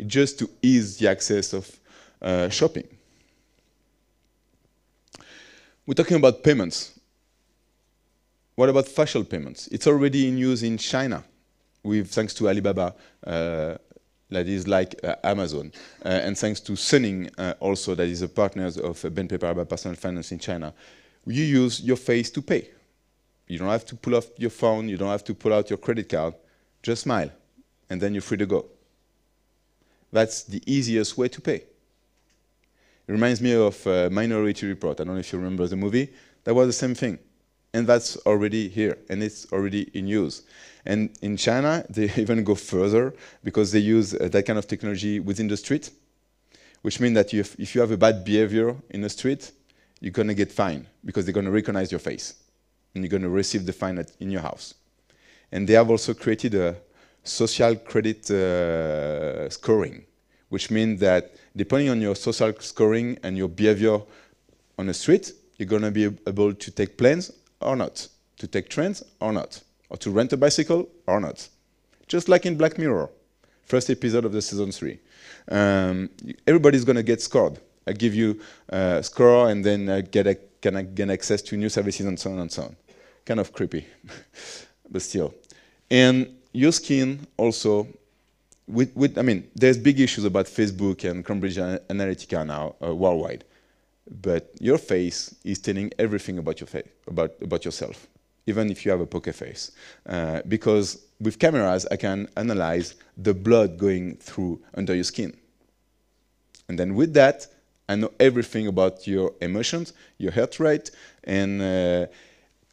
Just to ease the access of uh, shopping. We're talking about payments. What about facial payments? It's already in use in China, with thanks to Alibaba, uh, that is like uh, Amazon, uh, and thanks to Suning, uh, also that is a partner of BNP Paribas Personal Finance in China. You use your face to pay. You don't have to pull off your phone. You don't have to pull out your credit card. Just smile, and then you're free to go. That's the easiest way to pay. It reminds me of uh, Minority Report. I don't know if you remember the movie. That was the same thing. And that's already here, and it's already in use. And in China, they even go further because they use uh, that kind of technology within the street, which means that if, if you have a bad behavior in the street, you're going to get fined because they're going to recognize your face, and you're going to receive the fine at, in your house. And they have also created a social credit uh, scoring, which means that depending on your social scoring and your behavior on the street, you're going to be able to take planes or not, to take trains or not, or to rent a bicycle or not. Just like in Black Mirror, first episode of the season three. Um, everybody's going to get scored. I give you a score and then I get, a, can I get access to new services and so on and so on. Kind of creepy, but still. And your skin also with, with, I mean, there's big issues about Facebook and Cambridge Analytica now uh, worldwide, but your face is telling everything about your face, about about yourself, even if you have a poker face, uh, because with cameras I can analyze the blood going through under your skin, and then with that I know everything about your emotions, your heart rate, and uh,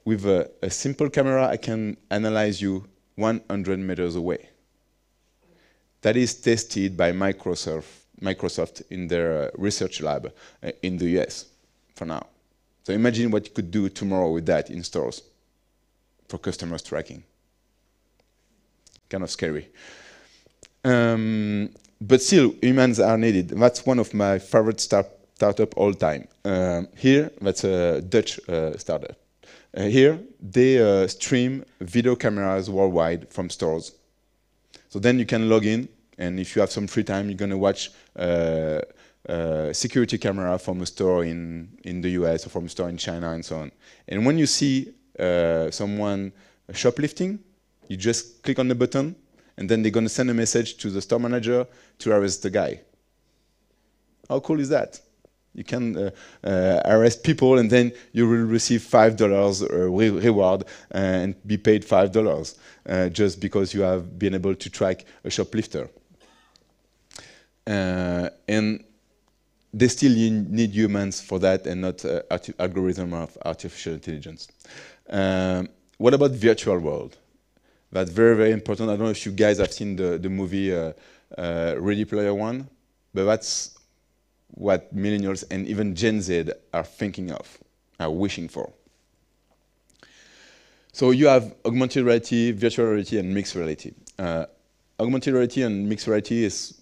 with a, a simple camera I can analyze you 100 meters away that is tested by Microsoft, Microsoft in their uh, research lab uh, in the US for now. So imagine what you could do tomorrow with that in stores for customers tracking. Kind of scary. Um, but still, humans are needed. That's one of my favorite start startup all time. Um, here, that's a Dutch uh, startup. Uh, here, they uh, stream video cameras worldwide from stores so then you can log in, and if you have some free time, you're going to watch uh, uh, security camera from a store in, in the US or from a store in China and so on. And when you see uh, someone shoplifting, you just click on the button, and then they're going to send a message to the store manager to arrest the guy. How cool is that? You can uh, uh, arrest people and then you will receive $5 uh, re reward and be paid $5 uh, just because you have been able to track a shoplifter. Uh, and they still need humans for that and not uh, algorithm of artificial intelligence. Um, what about virtual world? That's very, very important. I don't know if you guys have seen the, the movie Ready Player One, but that's what millennials and even Gen Z are thinking of, are wishing for. So you have augmented reality, virtual reality, and mixed reality. Uh, augmented reality and mixed reality is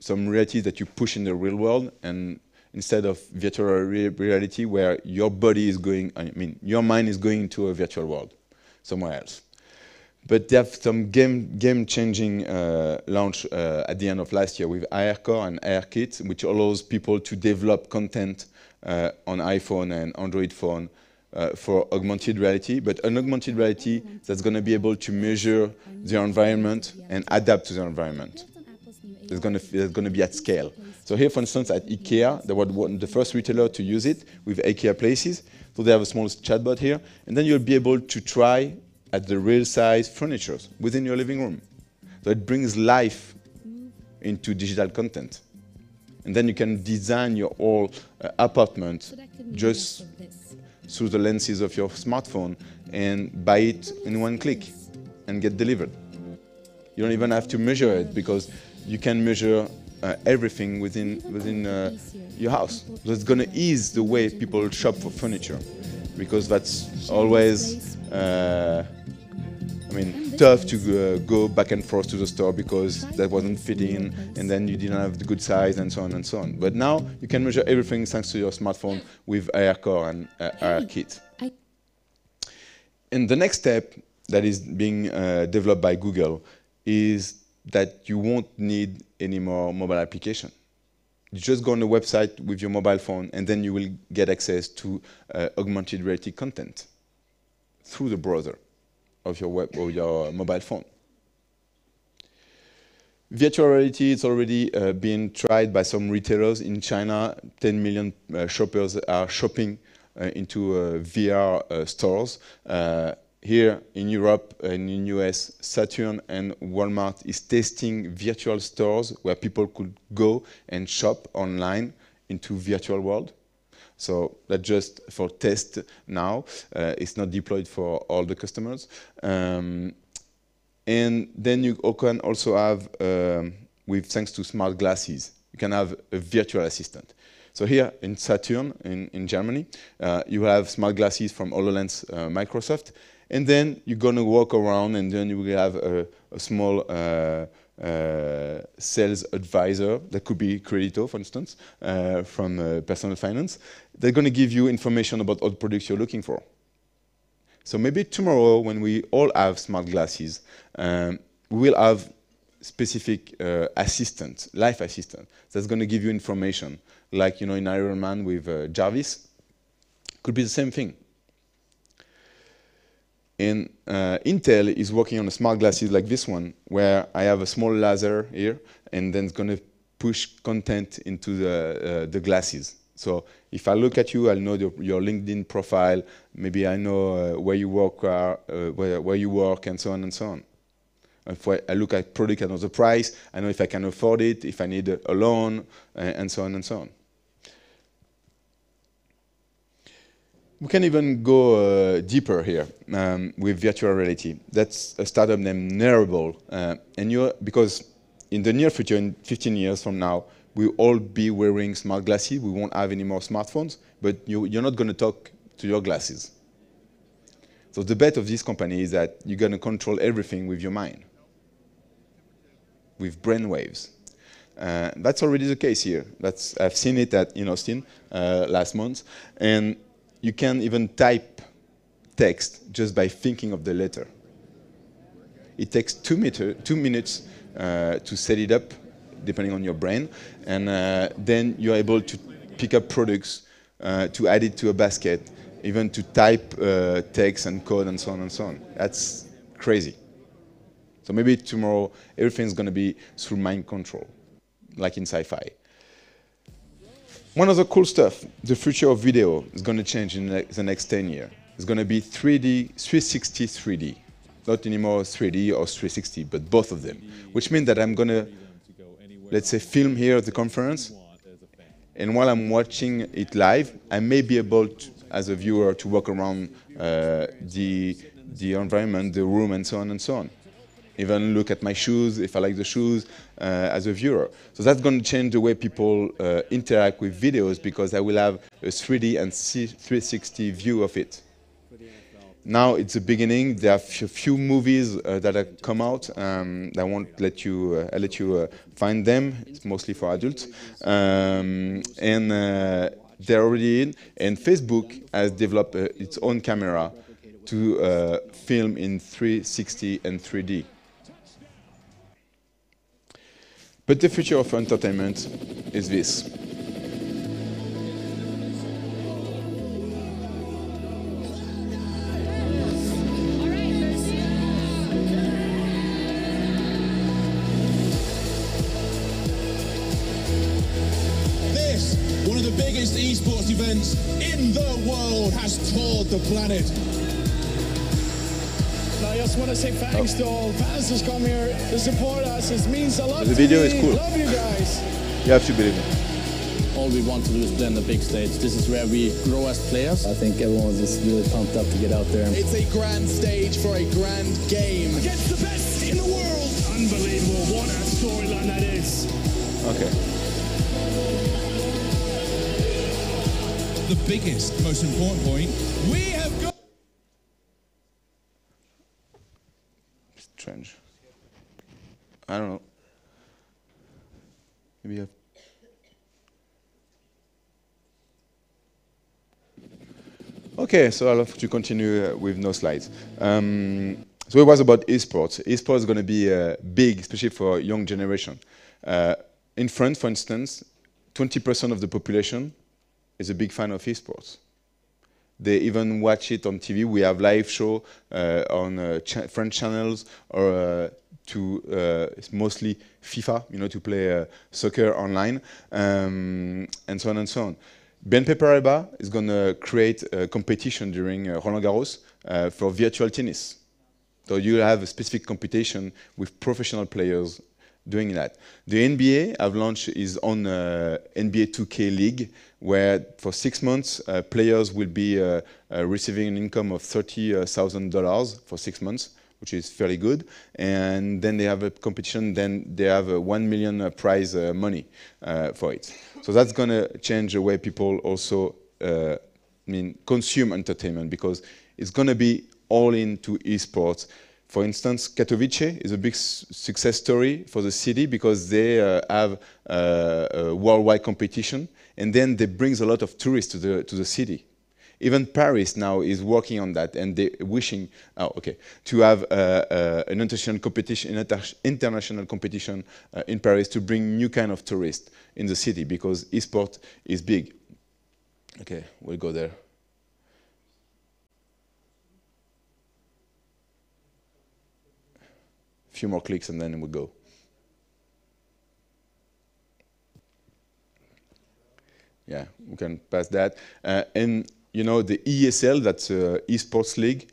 some reality that you push in the real world, and instead of virtual reality, where your body is going, I mean, your mind is going to a virtual world, somewhere else. But they have some game game changing uh, launch uh, at the end of last year with ARCore and ARKit, which allows people to develop content uh, on iPhone and Android phone uh, for augmented reality, but an augmented reality that's going to be able to measure the environment and adapt to the environment. It's going to be at scale. So here, for instance, at IKEA, they were the first retailer to use it with IKEA Places. So they have a small chatbot here, and then you'll be able to try at the real size furniture within your living room. So it brings life into digital content. And then you can design your whole uh, apartment just through the lenses of your smartphone and buy it in one click and get delivered. You don't even have to measure it because you can measure uh, everything within within uh, your house. So it's going to ease the way people shop for furniture because that's always. Uh, I mean, tough to uh, go back and forth to the store because that wasn't fitting, and then you didn't have the good size, and so on and so on. But now you can measure everything thanks to your smartphone with ARCore and uh, ARKit. And the next step that is being uh, developed by Google is that you won't need any more mobile application. You just go on the website with your mobile phone, and then you will get access to uh, augmented reality content through the browser of your web or your mobile phone. Virtual reality is already uh, being tried by some retailers in China. 10 million uh, shoppers are shopping uh, into uh, VR uh, stores. Uh, here in Europe and in US, Saturn and Walmart is testing virtual stores where people could go and shop online into virtual world. So that's just for test now. Uh, it's not deployed for all the customers. Um, and then you can also have, um, with thanks to smart glasses, you can have a virtual assistant. So here in Saturn, in, in Germany, uh, you have smart glasses from HoloLens uh, Microsoft, and then you're going to walk around and then you will have a, a small uh, sales advisor, that could be Credito, for instance, uh, from uh, personal finance. They're going to give you information about all the products you're looking for. So maybe tomorrow, when we all have smart glasses, um, we will have specific uh, assistant, life assistant, that's going to give you information, like you know in Iron Man with uh, Jarvis. Could be the same thing. And uh, Intel is working on smart glasses like this one, where I have a small laser here, and then it's going to push content into the, uh, the glasses. So if I look at you, I'll know your, your LinkedIn profile. Maybe I know uh, where you work, uh, where, where you work, and so on and so on. If I look at product, I know the price. I know if I can afford it, if I need a loan, and so on and so on. We can even go uh, deeper here um, with virtual reality. That's a startup named Neurable, uh, and you because in the near future, in 15 years from now, we'll all be wearing smart glasses. We won't have any more smartphones, but you, you're not going to talk to your glasses. So the bet of this company is that you're going to control everything with your mind, with brain waves. Uh, that's already the case here. That's, I've seen it at, in Austin uh, last month, and you can even type text just by thinking of the letter. It takes two, meter, two minutes uh, to set it up, depending on your brain, and uh, then you're able to pick up products, uh, to add it to a basket, even to type uh, text and code and so on and so on. That's crazy. So maybe tomorrow everything's going to be through mind control, like in sci-fi. One of the cool stuff, the future of video is going to change in the next 10 years. It's going to be 3D, 360 3D. Not anymore 3D or 360, but both of them. Which means that I'm going to, let's say, film here at the conference, and while I'm watching it live, I may be able, to, as a viewer, to walk around uh, the, the environment, the room, and so on and so on even look at my shoes if I like the shoes uh, as a viewer. So that's going to change the way people uh, interact with videos because I will have a 3D and 360 view of it. Now it's the beginning. There are a few movies uh, that have come out. Um, I won't let you. Uh, I'll let you uh, find them. It's mostly for adults, um, and uh, they're already in. And Facebook has developed its own camera to film in 360 and 3D. But the future of entertainment is this. One of the biggest esports events in the world, has toured the planet. Thanks to all fans who's come here to support us. It means a lot. The video is cool. Love you guys. You have to believe it. all we want to do is play on the big stage. This is where we grow as players. I think everyone was just really pumped up to get out there. It's a grand stage for a grand game. Against the best in the world. Unbelievable. What a storyline that is. Okay. The biggest, most important point, we have got. Strange. I don't know. Maybe I've. Okay, so I'll have to continue uh, with no slides. Um, so it was about esports. Esports is going to be uh, big, especially for young generation. Uh, in France, for instance, 20% of the population is a big fan of esports. They even watch it on TV. We have live show uh, on uh, cha- French channels or uh, to mostly FIFA, you know, to play soccer online, um, and so on and so on. BNP Paribas is going to create a competition during uh, Roland Garros uh, for virtual tennis. So you have a specific competition with professional players doing that. The NBA have launched its own uh, NBA 2K league, where for six months uh, players will be uh, uh, receiving an income of thirty thousand dollars for six months, which is fairly good. And then they have a competition. Then they have a one million uh, prize uh, money for it. So that's going to change the way people also, I mean, consume entertainment because it's going to be all into esports. For instance, Katowice is a big success story for the city because they uh, have uh, a worldwide competition, and then they brings a lot of tourists to the to the city. Even Paris now is working on that, and they wishing, oh, okay, to have uh, uh, an international competition, international competition uh, in Paris to bring new kind of tourists in the city because esport is big. Okay, we'll go there. Few more clicks and then we go. Yeah, we can pass that. Uh, and you know the ESL, that's uh, esports league.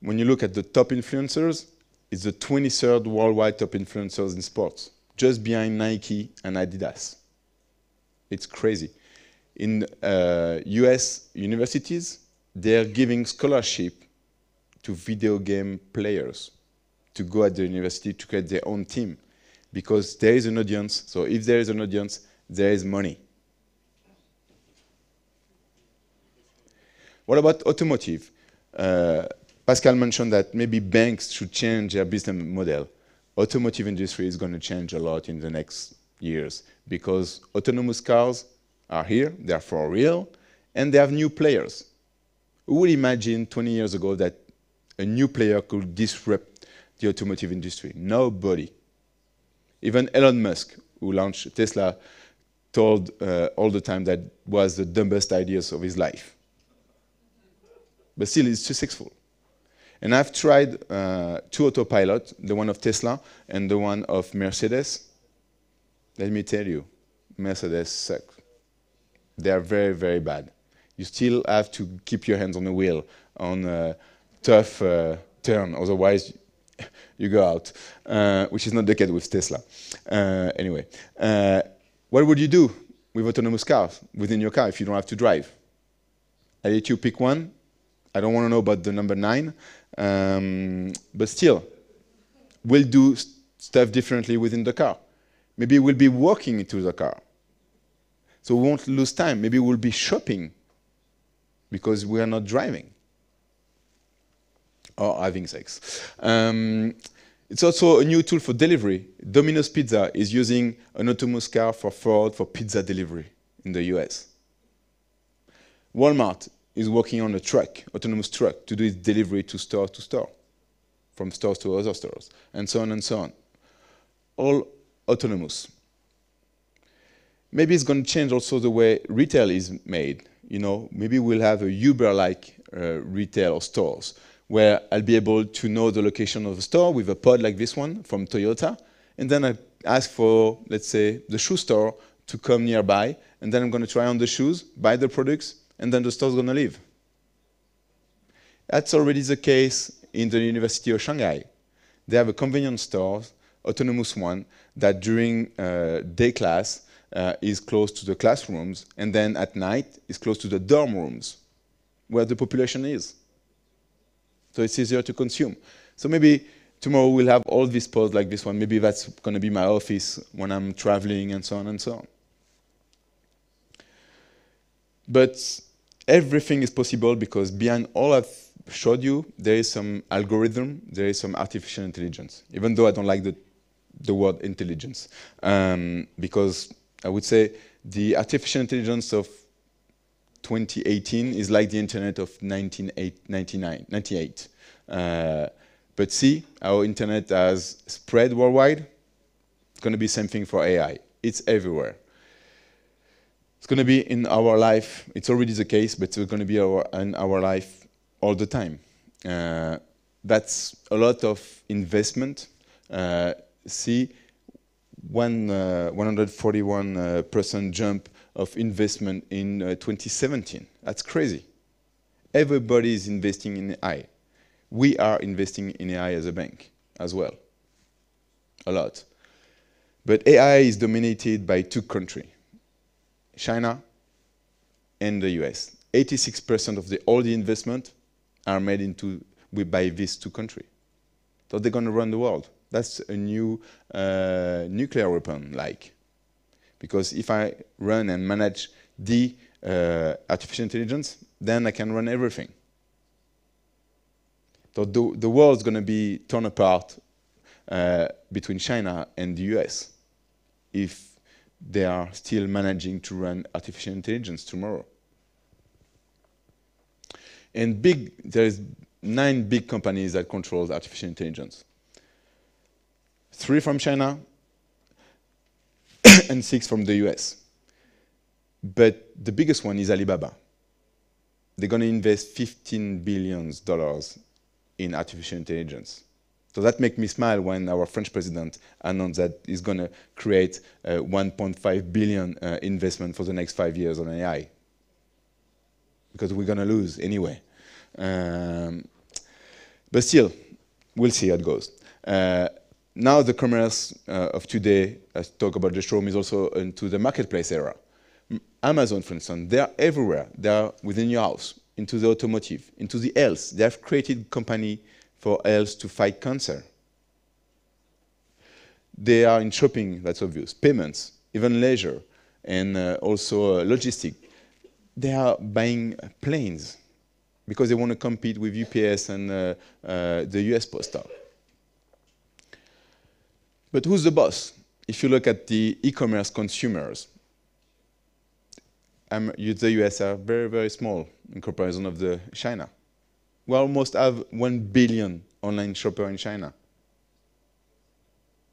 When you look at the top influencers, it's the 23rd worldwide top influencers in sports, just behind Nike and Adidas. It's crazy. In uh, U.S. universities, they're giving scholarship to video game players to go at the university to create their own team because there is an audience. So if there is an audience, there is money. What about automotive? Uh, Pascal mentioned that maybe banks should change their business model. Automotive industry is going to change a lot in the next years because autonomous cars are here, they're for real, and they have new players. Who would imagine 20 years ago that a new player could disrupt the automotive industry? Nobody. Even Elon Musk, who launched Tesla, told uh, all the time that was the dumbest ideas of his life. But still, it's successful. And I've tried uh, two autopilot, the one of Tesla and the one of Mercedes. Let me tell you, Mercedes suck. They are very, very bad. You still have to keep your hands on the wheel on a tough uh, turn, otherwise you go out, uh, which is not the case with Tesla. Uh, anyway, uh, what would you do with autonomous cars within your car if you don't have to drive? I let you pick one. I don't want to know about the number nine, um, but still, we'll do st- stuff differently within the car. Maybe we'll be walking into the car. So we won't lose time. Maybe we'll be shopping because we are not driving or having sex. Um, it's also a new tool for delivery. Domino's Pizza is using an autonomous car for fraud for pizza delivery in the US. Walmart is working on a truck, autonomous truck, to do its delivery to store to store, from stores to other stores, and so on and so on. All autonomous. Maybe it's going to change also the way retail is made. You know, maybe we'll have a Uber-like uh, retail or stores where I'll be able to know the location of a store with a pod like this one from Toyota, and then I ask for, let's say, the shoe store to come nearby, and then I'm going to try on the shoes, buy the products, and then the store's going to leave. That's already the case in the University of Shanghai. They have a convenience store, autonomous one, that during uh, day class uh, is close to the classrooms, and then at night is close to the dorm rooms, where the population is. So it's easier to consume. So maybe tomorrow we'll have all these pods like this one. Maybe that's going to be my office when I'm traveling and so on and so on. But everything is possible because behind all I've showed you, there is some algorithm, there is some artificial intelligence, even though I don't like the, the word intelligence. Um, because I would say the artificial intelligence of 2018 is like the internet of 1998. 98. Uh, but see, our internet has spread worldwide. It's going to be same thing for AI. It's everywhere. It's going to be in our life. It's already the case, but it's going to be our, in our life all the time. Uh, that's a lot of investment. Uh, see, one, uh, 141% jump of investment in uh, 2017. That's crazy. Everybody is investing in AI. We are investing in AI as a bank as well, a lot. But AI is dominated by two countries, China and the US. 86% of the, all the investment are made into by these two countries. So they're going to run the world. That's a new uh, nuclear weapon, like. Because if I run and manage the uh, artificial intelligence, then I can run everything. So the, the world is going to be torn apart uh, between China and the US if they are still managing to run artificial intelligence tomorrow. And big, there's nine big companies that control artificial intelligence. Three from China and six from the US. But the biggest one is Alibaba. They're going to invest $15 billion in artificial intelligence. So that makes me smile when our French president announced that he's going to create a 1.5 billion uh, investment for the next five years on AI. Because we're going to lose anyway. Um, but still, we'll see how it goes. Uh, now the commerce uh, of today, I talk about the showroom, is also into the marketplace era. Amazon, for instance, they are everywhere. They are within your house, into the automotive, into the health. They have created a company for health to fight cancer. They are in shopping, that's obvious, payments, even leisure, and uh, also uh, logistic. They are buying planes because they want to compete with UPS and uh, uh the US Postal. But who's the boss? If you look at the e-commerce consumers, um, the US are very, very small in comparison of the China. We almost have 1 billion online shopper in China.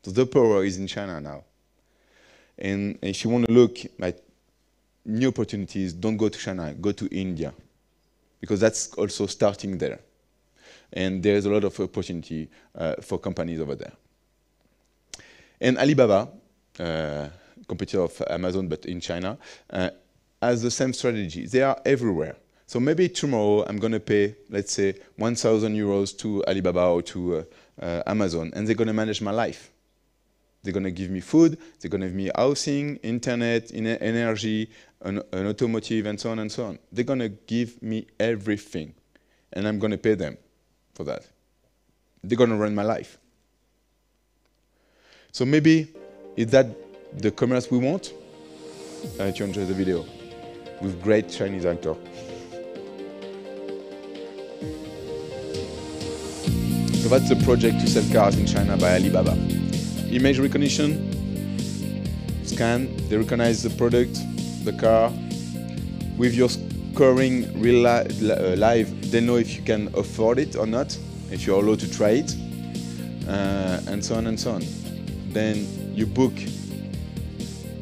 So the power is in China now. And if you want to look at new opportunities, don't go to China, go to India. Because that's also starting there. And there's a lot of opportunity uh, for companies over there. And Alibaba, uh, competitor of Amazon but in China, uh, has the same strategy. They are everywhere. So maybe tomorrow I'm going to pay, let's say, 1,000 euros to Alibaba or to uh, uh, Amazon, and they're going to manage my life. They're going to give me food, they're going to give me housing, internet, energy, an, an automotive, and so on and so on. They're going to give me everything, and I'm going to pay them for that. They're going to run my life. So maybe is that the commerce we want? I hope you enjoy the video with great Chinese actor. So that's the project to sell cars in China by Alibaba. Image recognition, scan, they recognize the product, the car. With your scoring real uh, live, they know if you can afford it or not, if you're allowed to try it, uh, and so on and so on then you book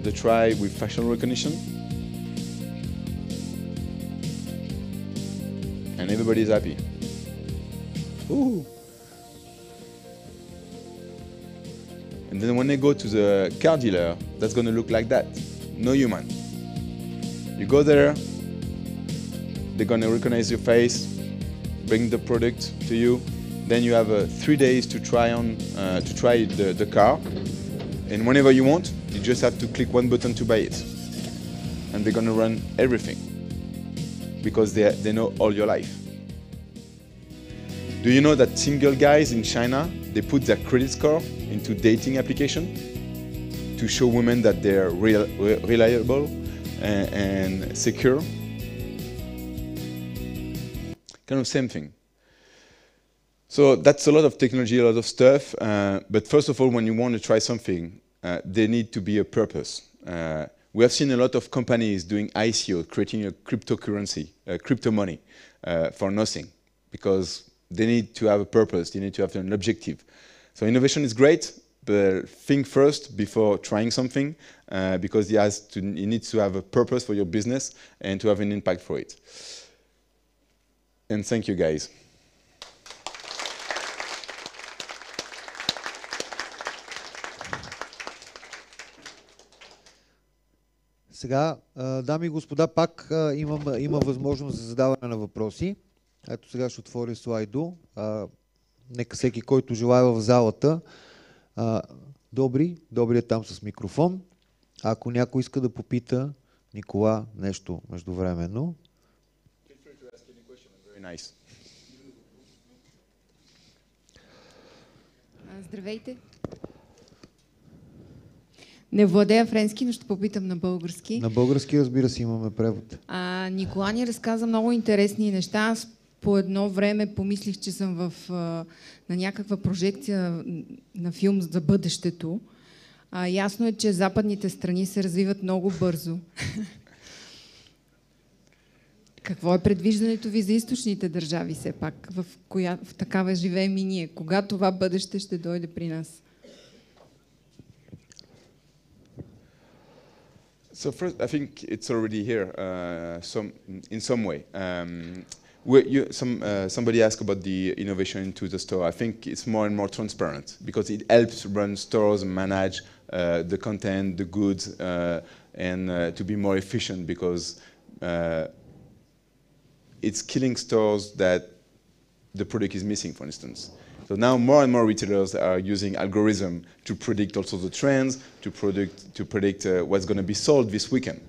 the try with facial recognition and everybody's happy. Ooh. And then when they go to the car dealer, that's to look like that. No human. You go there, they're to recognize your face, bring the product to you, then you have uh, three days to try on uh, to try the, the car, and whenever you want, You just have to click one button to buy it. And they're gonna run everything because they, they know all your life. Do you know that single guys in China, they put their credit score into dating application to show women that they're real, re- reliable and, and secure? Kind of same thing. So that's a lot of technology, a lot of stuff. Uh, but first of all, when you want to try something, uh, there need to be a purpose. Uh, we have seen a lot of companies doing ICO, creating a cryptocurrency, a crypto money, uh, for nothing, because they need to have a purpose. They need to have an objective. So innovation is great, but think first before trying something, uh, because it has to, it needs to have a purpose for your business and to have an impact for it. And thank you, guys. Сега, дами и господа, пак имам, има възможност за задаване на въпроси. Ето сега ще отворя слайдо. Нека всеки, който желая в залата. Добри, добри е там с микрофон. Ако някой иска да попита Никола нещо междувременно. Nice. Здравейте! Не владея френски, но ще попитам на български. На български, разбира се, имаме превод. А, Никола ни разказа много интересни неща. Аз по едно време помислих, че съм в, на някаква прожекция на филм за бъдещето. А, ясно е, че западните страни се развиват много бързо. Какво е предвиждането ви за източните държави все пак? В, коя, в такава живеем и ние. Кога това бъдеще ще дойде при нас? So first, I think it's already here, uh, some in some way. Um, you, some, uh, somebody asked about the innovation into the store. I think it's more and more transparent because it helps run stores, manage uh, the content, the goods, uh, and uh, to be more efficient because uh, it's killing stores that the product is missing, for instance. So now more and more retailers are using algorithm to predict also the trends, to predict, to predict uh, what's going to be sold this weekend.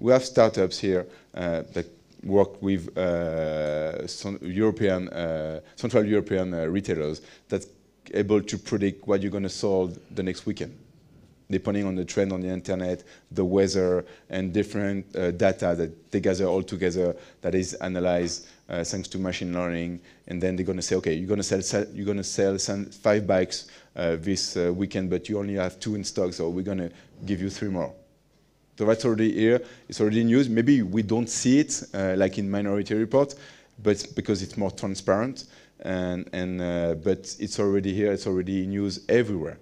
We have startups here uh, that work with uh, European, uh, Central European uh, retailers that's able to predict what you're going to sell the next weekend depending on the trend on the internet, the weather, and different uh, data that they gather all together that is analyzed uh, thanks to machine learning. And then they're going to say, okay, you're going to sell, sell you're going to sell five bikes uh, this uh, weekend, but you only have two in stock, so we're going to give you three more. So that's already here. It's already in use. Maybe we don't see it uh, like in Minority Report, but because it's more transparent. And, and, uh, but it's already here. It's already in use everywhere.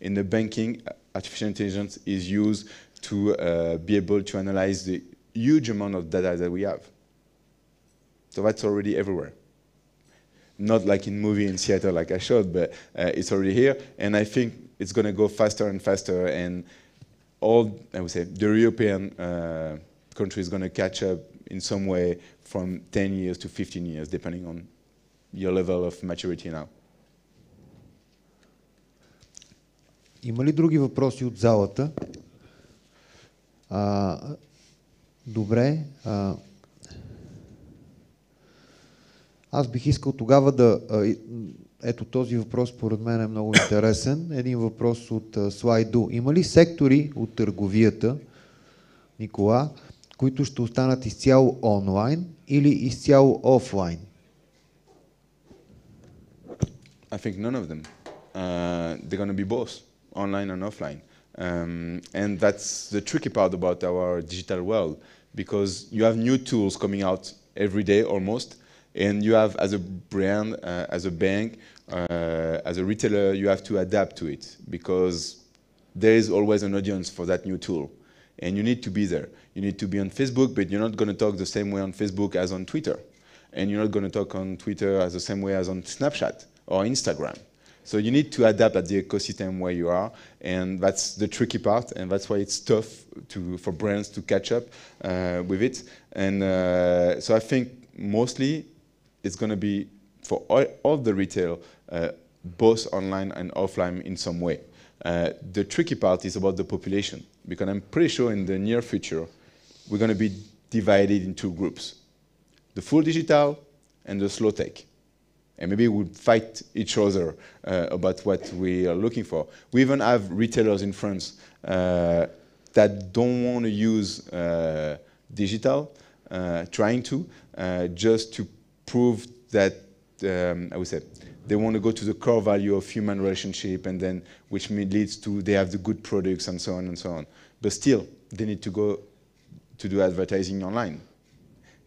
In the banking, uh, artificial intelligence is used to uh, be able to analyze the huge amount of data that we have. So that's already everywhere. Not like in movie in Seattle, like I showed, but uh, it's already here. And I think it's going to go faster and faster. And all, I would say, the European uh, country is going to catch up in some way from 10 years to 15 years, depending on your level of maturity now. Има ли други въпроси от залата? А, добре. А, аз бих искал тогава да. Ето този въпрос, според мен е много интересен. Един въпрос от слайдо. Има ли сектори от търговията, Никола, които ще останат изцяло онлайн или изцяло офлайн? I think none of them. Uh, they're to be both, online and offline. Um, and that's the tricky part about our digital world, because you have new tools coming out every day almost, and you have, as a brand, uh, as a bank, uh, as a retailer, you have to adapt to it, because there is always an audience for that new tool. And you need to be there. You need to be on Facebook, but you're not going to talk the same way on Facebook as on Twitter. And you're not going to talk on Twitter as the same way as on Snapchat or Instagram. So you need to adapt at the ecosystem where you are, and that's the tricky part, and that's why it's tough to, for brands to catch up uh, with it. And uh, so I think mostly it's going to be for all, all the retail, uh, both online and offline in some way. Uh, the tricky part is about the population, because I'm pretty sure in the near future, we're going to be divided in two groups the full digital and the slow tech. And maybe we'll fight each other uh, about what we are looking for. We even have retailers in France uh, that don't want to use uh, digital, uh, trying to, uh, just to prove that, um, I would say, they want to go to the core value of human relationship and then which leads to they have the good products and so on and so on. But still, they need to go to do advertising online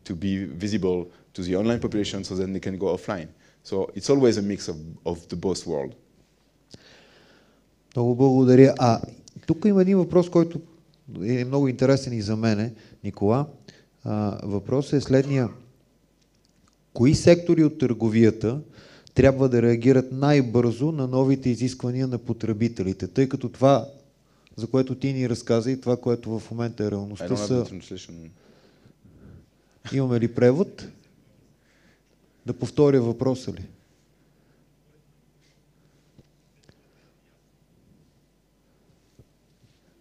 to be visible to the online population so then they can go offline. So it's always a mix of, of the both world. Много благодаря. А тук има един въпрос, който е много интересен и за мене, Никола. А, въпросът е следния. Кои сектори от търговията трябва да реагират най-бързо на новите изисквания на потребителите, тъй като това, за което ти ни разказа и това, което в момента е реалността са... Имаме ли превод? Да повторя въпроса ли?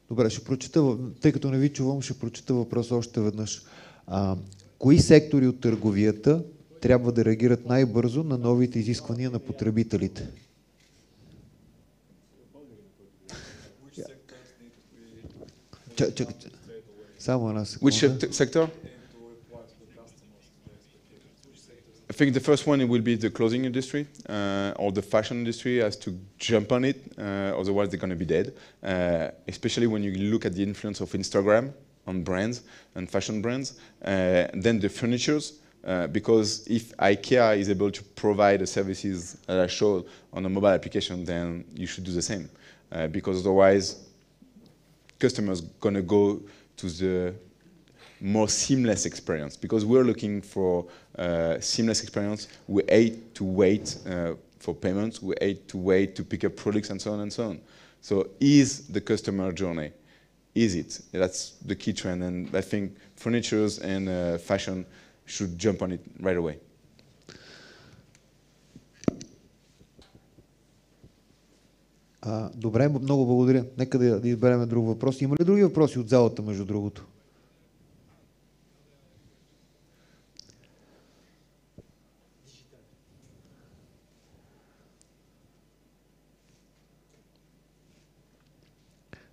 Добре, ще прочета, тъй като не ви чувам, ще прочета въпроса още веднъж. А, кои сектори от търговията трябва да реагират най-бързо на новите изисквания на потребителите? Чакай, само една секунда. Which sector? I think the first one will be the clothing industry uh, or the fashion industry has to jump on it, uh, otherwise they're going to be dead. Uh, especially when you look at the influence of Instagram on brands and fashion brands. Uh, then the furnitures, uh, because if IKEA is able to provide the services that I showed on a mobile application, then you should do the same. Uh, because otherwise, customers going to go to the more seamless experience because we're looking for uh, seamless experience. We hate to wait uh, for payments. We hate to wait to pick up products and so on and so on. So is the customer journey? Is it? That's the key trend, and I think furnitures and uh, fashion should jump on it right away. А, добре, много благодаря. Нека да, да изберем друг въпрос. Има ли други въпроси от залата, между другото?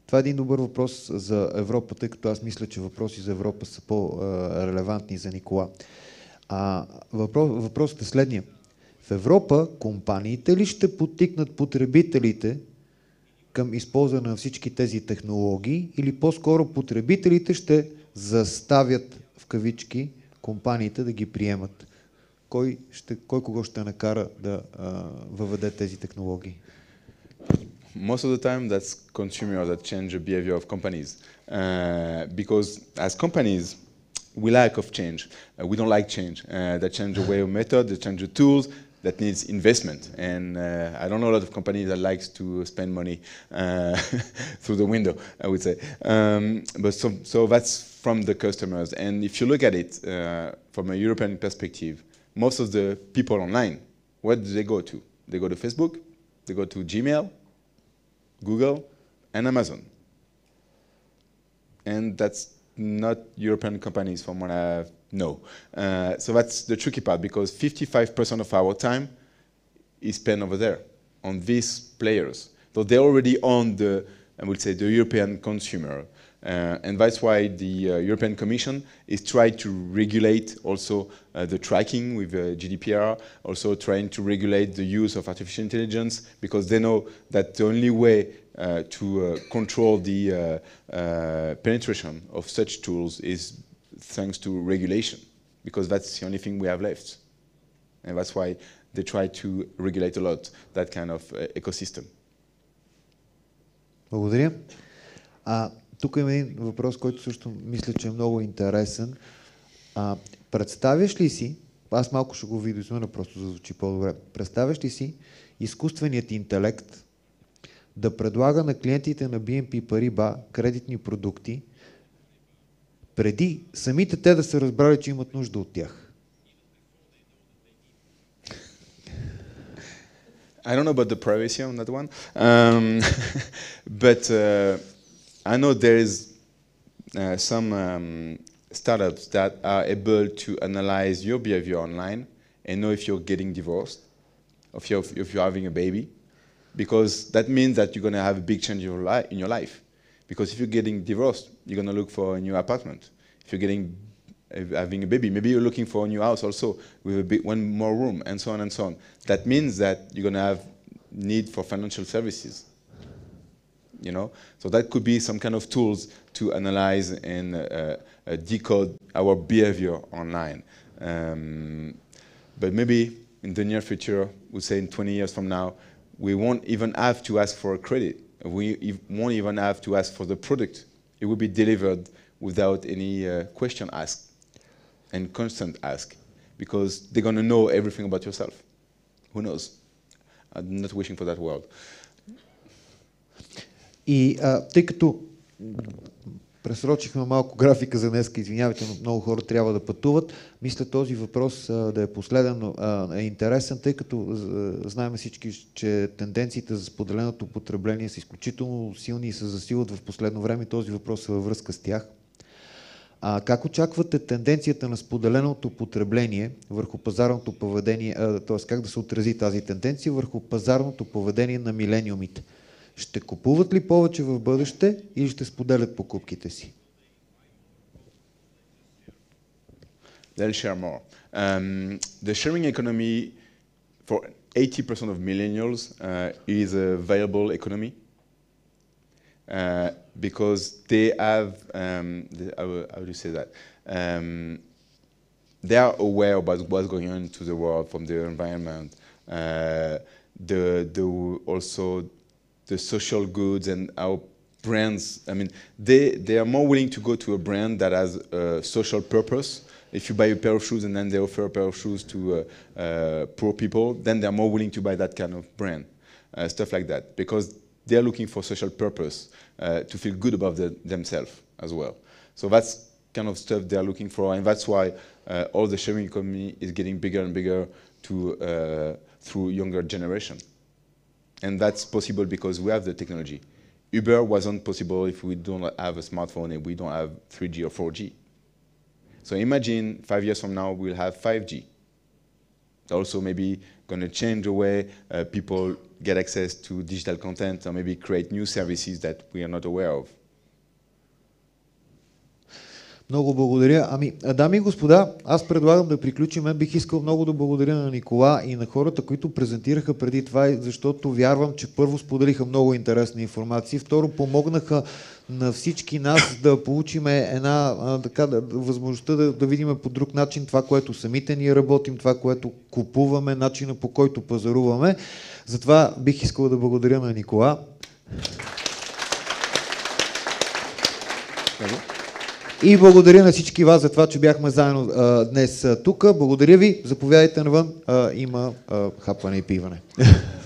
Това е един добър въпрос за Европа, тъй като аз мисля, че въпроси за Европа са по-релевантни за Никола. А, въпрос, въпросът е следния. В Европа компаниите ли ще потикнат потребителите към използване на всички тези технологии или по-скоро потребителите ще заставят в кавички компаниите да ги приемат? Кой, ще, кой кого ще накара да а, въведе тези технологии? Most of the time that's consumers that change the behavior of companies. Uh, because as companies, we lack of change. Uh, we don't like change. Uh, that change the way of method, that change the tools, that needs investment. And uh, I don't know a lot of companies that likes to spend money uh, through the window, I would say. Um, but so, so that's from the customers. And if you look at it uh, from a European perspective, most of the people online, where do they go to? They go to Facebook, they go to Gmail, Google, and Amazon. And that's not European companies from what I know. Uh, so that's the tricky part because 55% of our time is spent over there on these players. So they already own the, I would say, the European consumer. Uh, and that's why the uh, European Commission is trying to regulate also uh, the tracking with uh, GDPR, also trying to regulate the use of artificial intelligence, because they know that the only way uh, to uh, control the penetration of such tools is thanks to regulation, because that's the only thing we have left. And that's why they try to regulate a lot that kind of ecosystem. Благодаря. А, Тук има един въпрос, който също мисля, че е много интересен. А, представяш ли си, аз малко ще го видоизмена, просто за да звучи по-добре, представяш ли си изкуственият интелект да предлага на клиентите на BNP Paribas кредитни продукти, преди самите те да са разбрали, че имат нужда от тях? I don't know about the privacy on that one, um, but uh, I know there is uh, some um, startups that are able to analyze your behavior online and know if you're getting divorced, if you're, if you're having a baby, because that means that you're going to have a big change in your, life. Because if you're getting divorced, you're going to look for a new apartment. If you're getting uh, having a baby, maybe you're looking for a new house also with a big, one more room, and so on and so on. That means that you're going to have need for financial services. You know, so that could be some kind of tools to analyze and uh, uh, decode our behavior online. Um, but maybe in the near future, we'll say in 20 years from now, we won't even have to ask for a credit. We won't even have to ask for the product. It will be delivered without any uh, question asked and constant ask because they're going to know everything about yourself. Who knows? I'm not wishing for that world. И а, тъй като пресрочихме малко графика за днес, извинявайте, но много хора трябва да пътуват, мисля този въпрос а, да е последен, а, е интересен, тъй като а, знаем всички, че тенденциите за споделеното потребление са изключително силни и се засилват в последно време. Този въпрос е във връзка с тях. А как очаквате тенденцията на споделеното потребление върху пазарното поведение, т.е. как да се отрази тази тенденция върху пазарното поведение на милениумите? Ще купуват ли повече в бъдеще или ще споделят покупките си? They'll share more. Um, the sharing economy for 80% of millennials uh, is a viable economy uh, because they have, um, the, how, how do you say that? Um, they are aware about what's going on to the world from their environment. Uh, the, the also the social goods and our brands. I mean, they, they are more willing to go to a brand that has a social purpose. If you buy a pair of shoes and then they offer a pair of shoes to uh, uh, poor people, then they're more willing to buy that kind of brand. Uh, stuff like that. Because they're looking for social purpose uh, to feel good about the, themselves as well. So that's kind of stuff they're looking for, and that's why uh, all the sharing economy is getting bigger and bigger to, uh, through younger generation. And that's possible because we have the technology. Uber wasn't possible if we don't have a smartphone and we don't have 3G or 4G. So imagine five years from now we'll have 5G. Also maybe going to change the way uh, people get access to digital content or maybe create new services that we are not aware of. Много благодаря. Ами, дами и господа, аз предлагам да приключим. Бих искал много да благодаря на Никола и на хората, които презентираха преди това, защото вярвам, че първо споделиха много интересна информация, второ помогнаха на всички нас да получим една а, така, да, възможността да, да видим по друг начин това, което самите ние работим, това, което купуваме, начина по който пазаруваме. Затова бих искал да благодаря на Никола. И благодаря на всички вас за това, че бяхме заедно а, днес тук. Благодаря ви. Заповядайте навън. А, има а, хапване и пиване.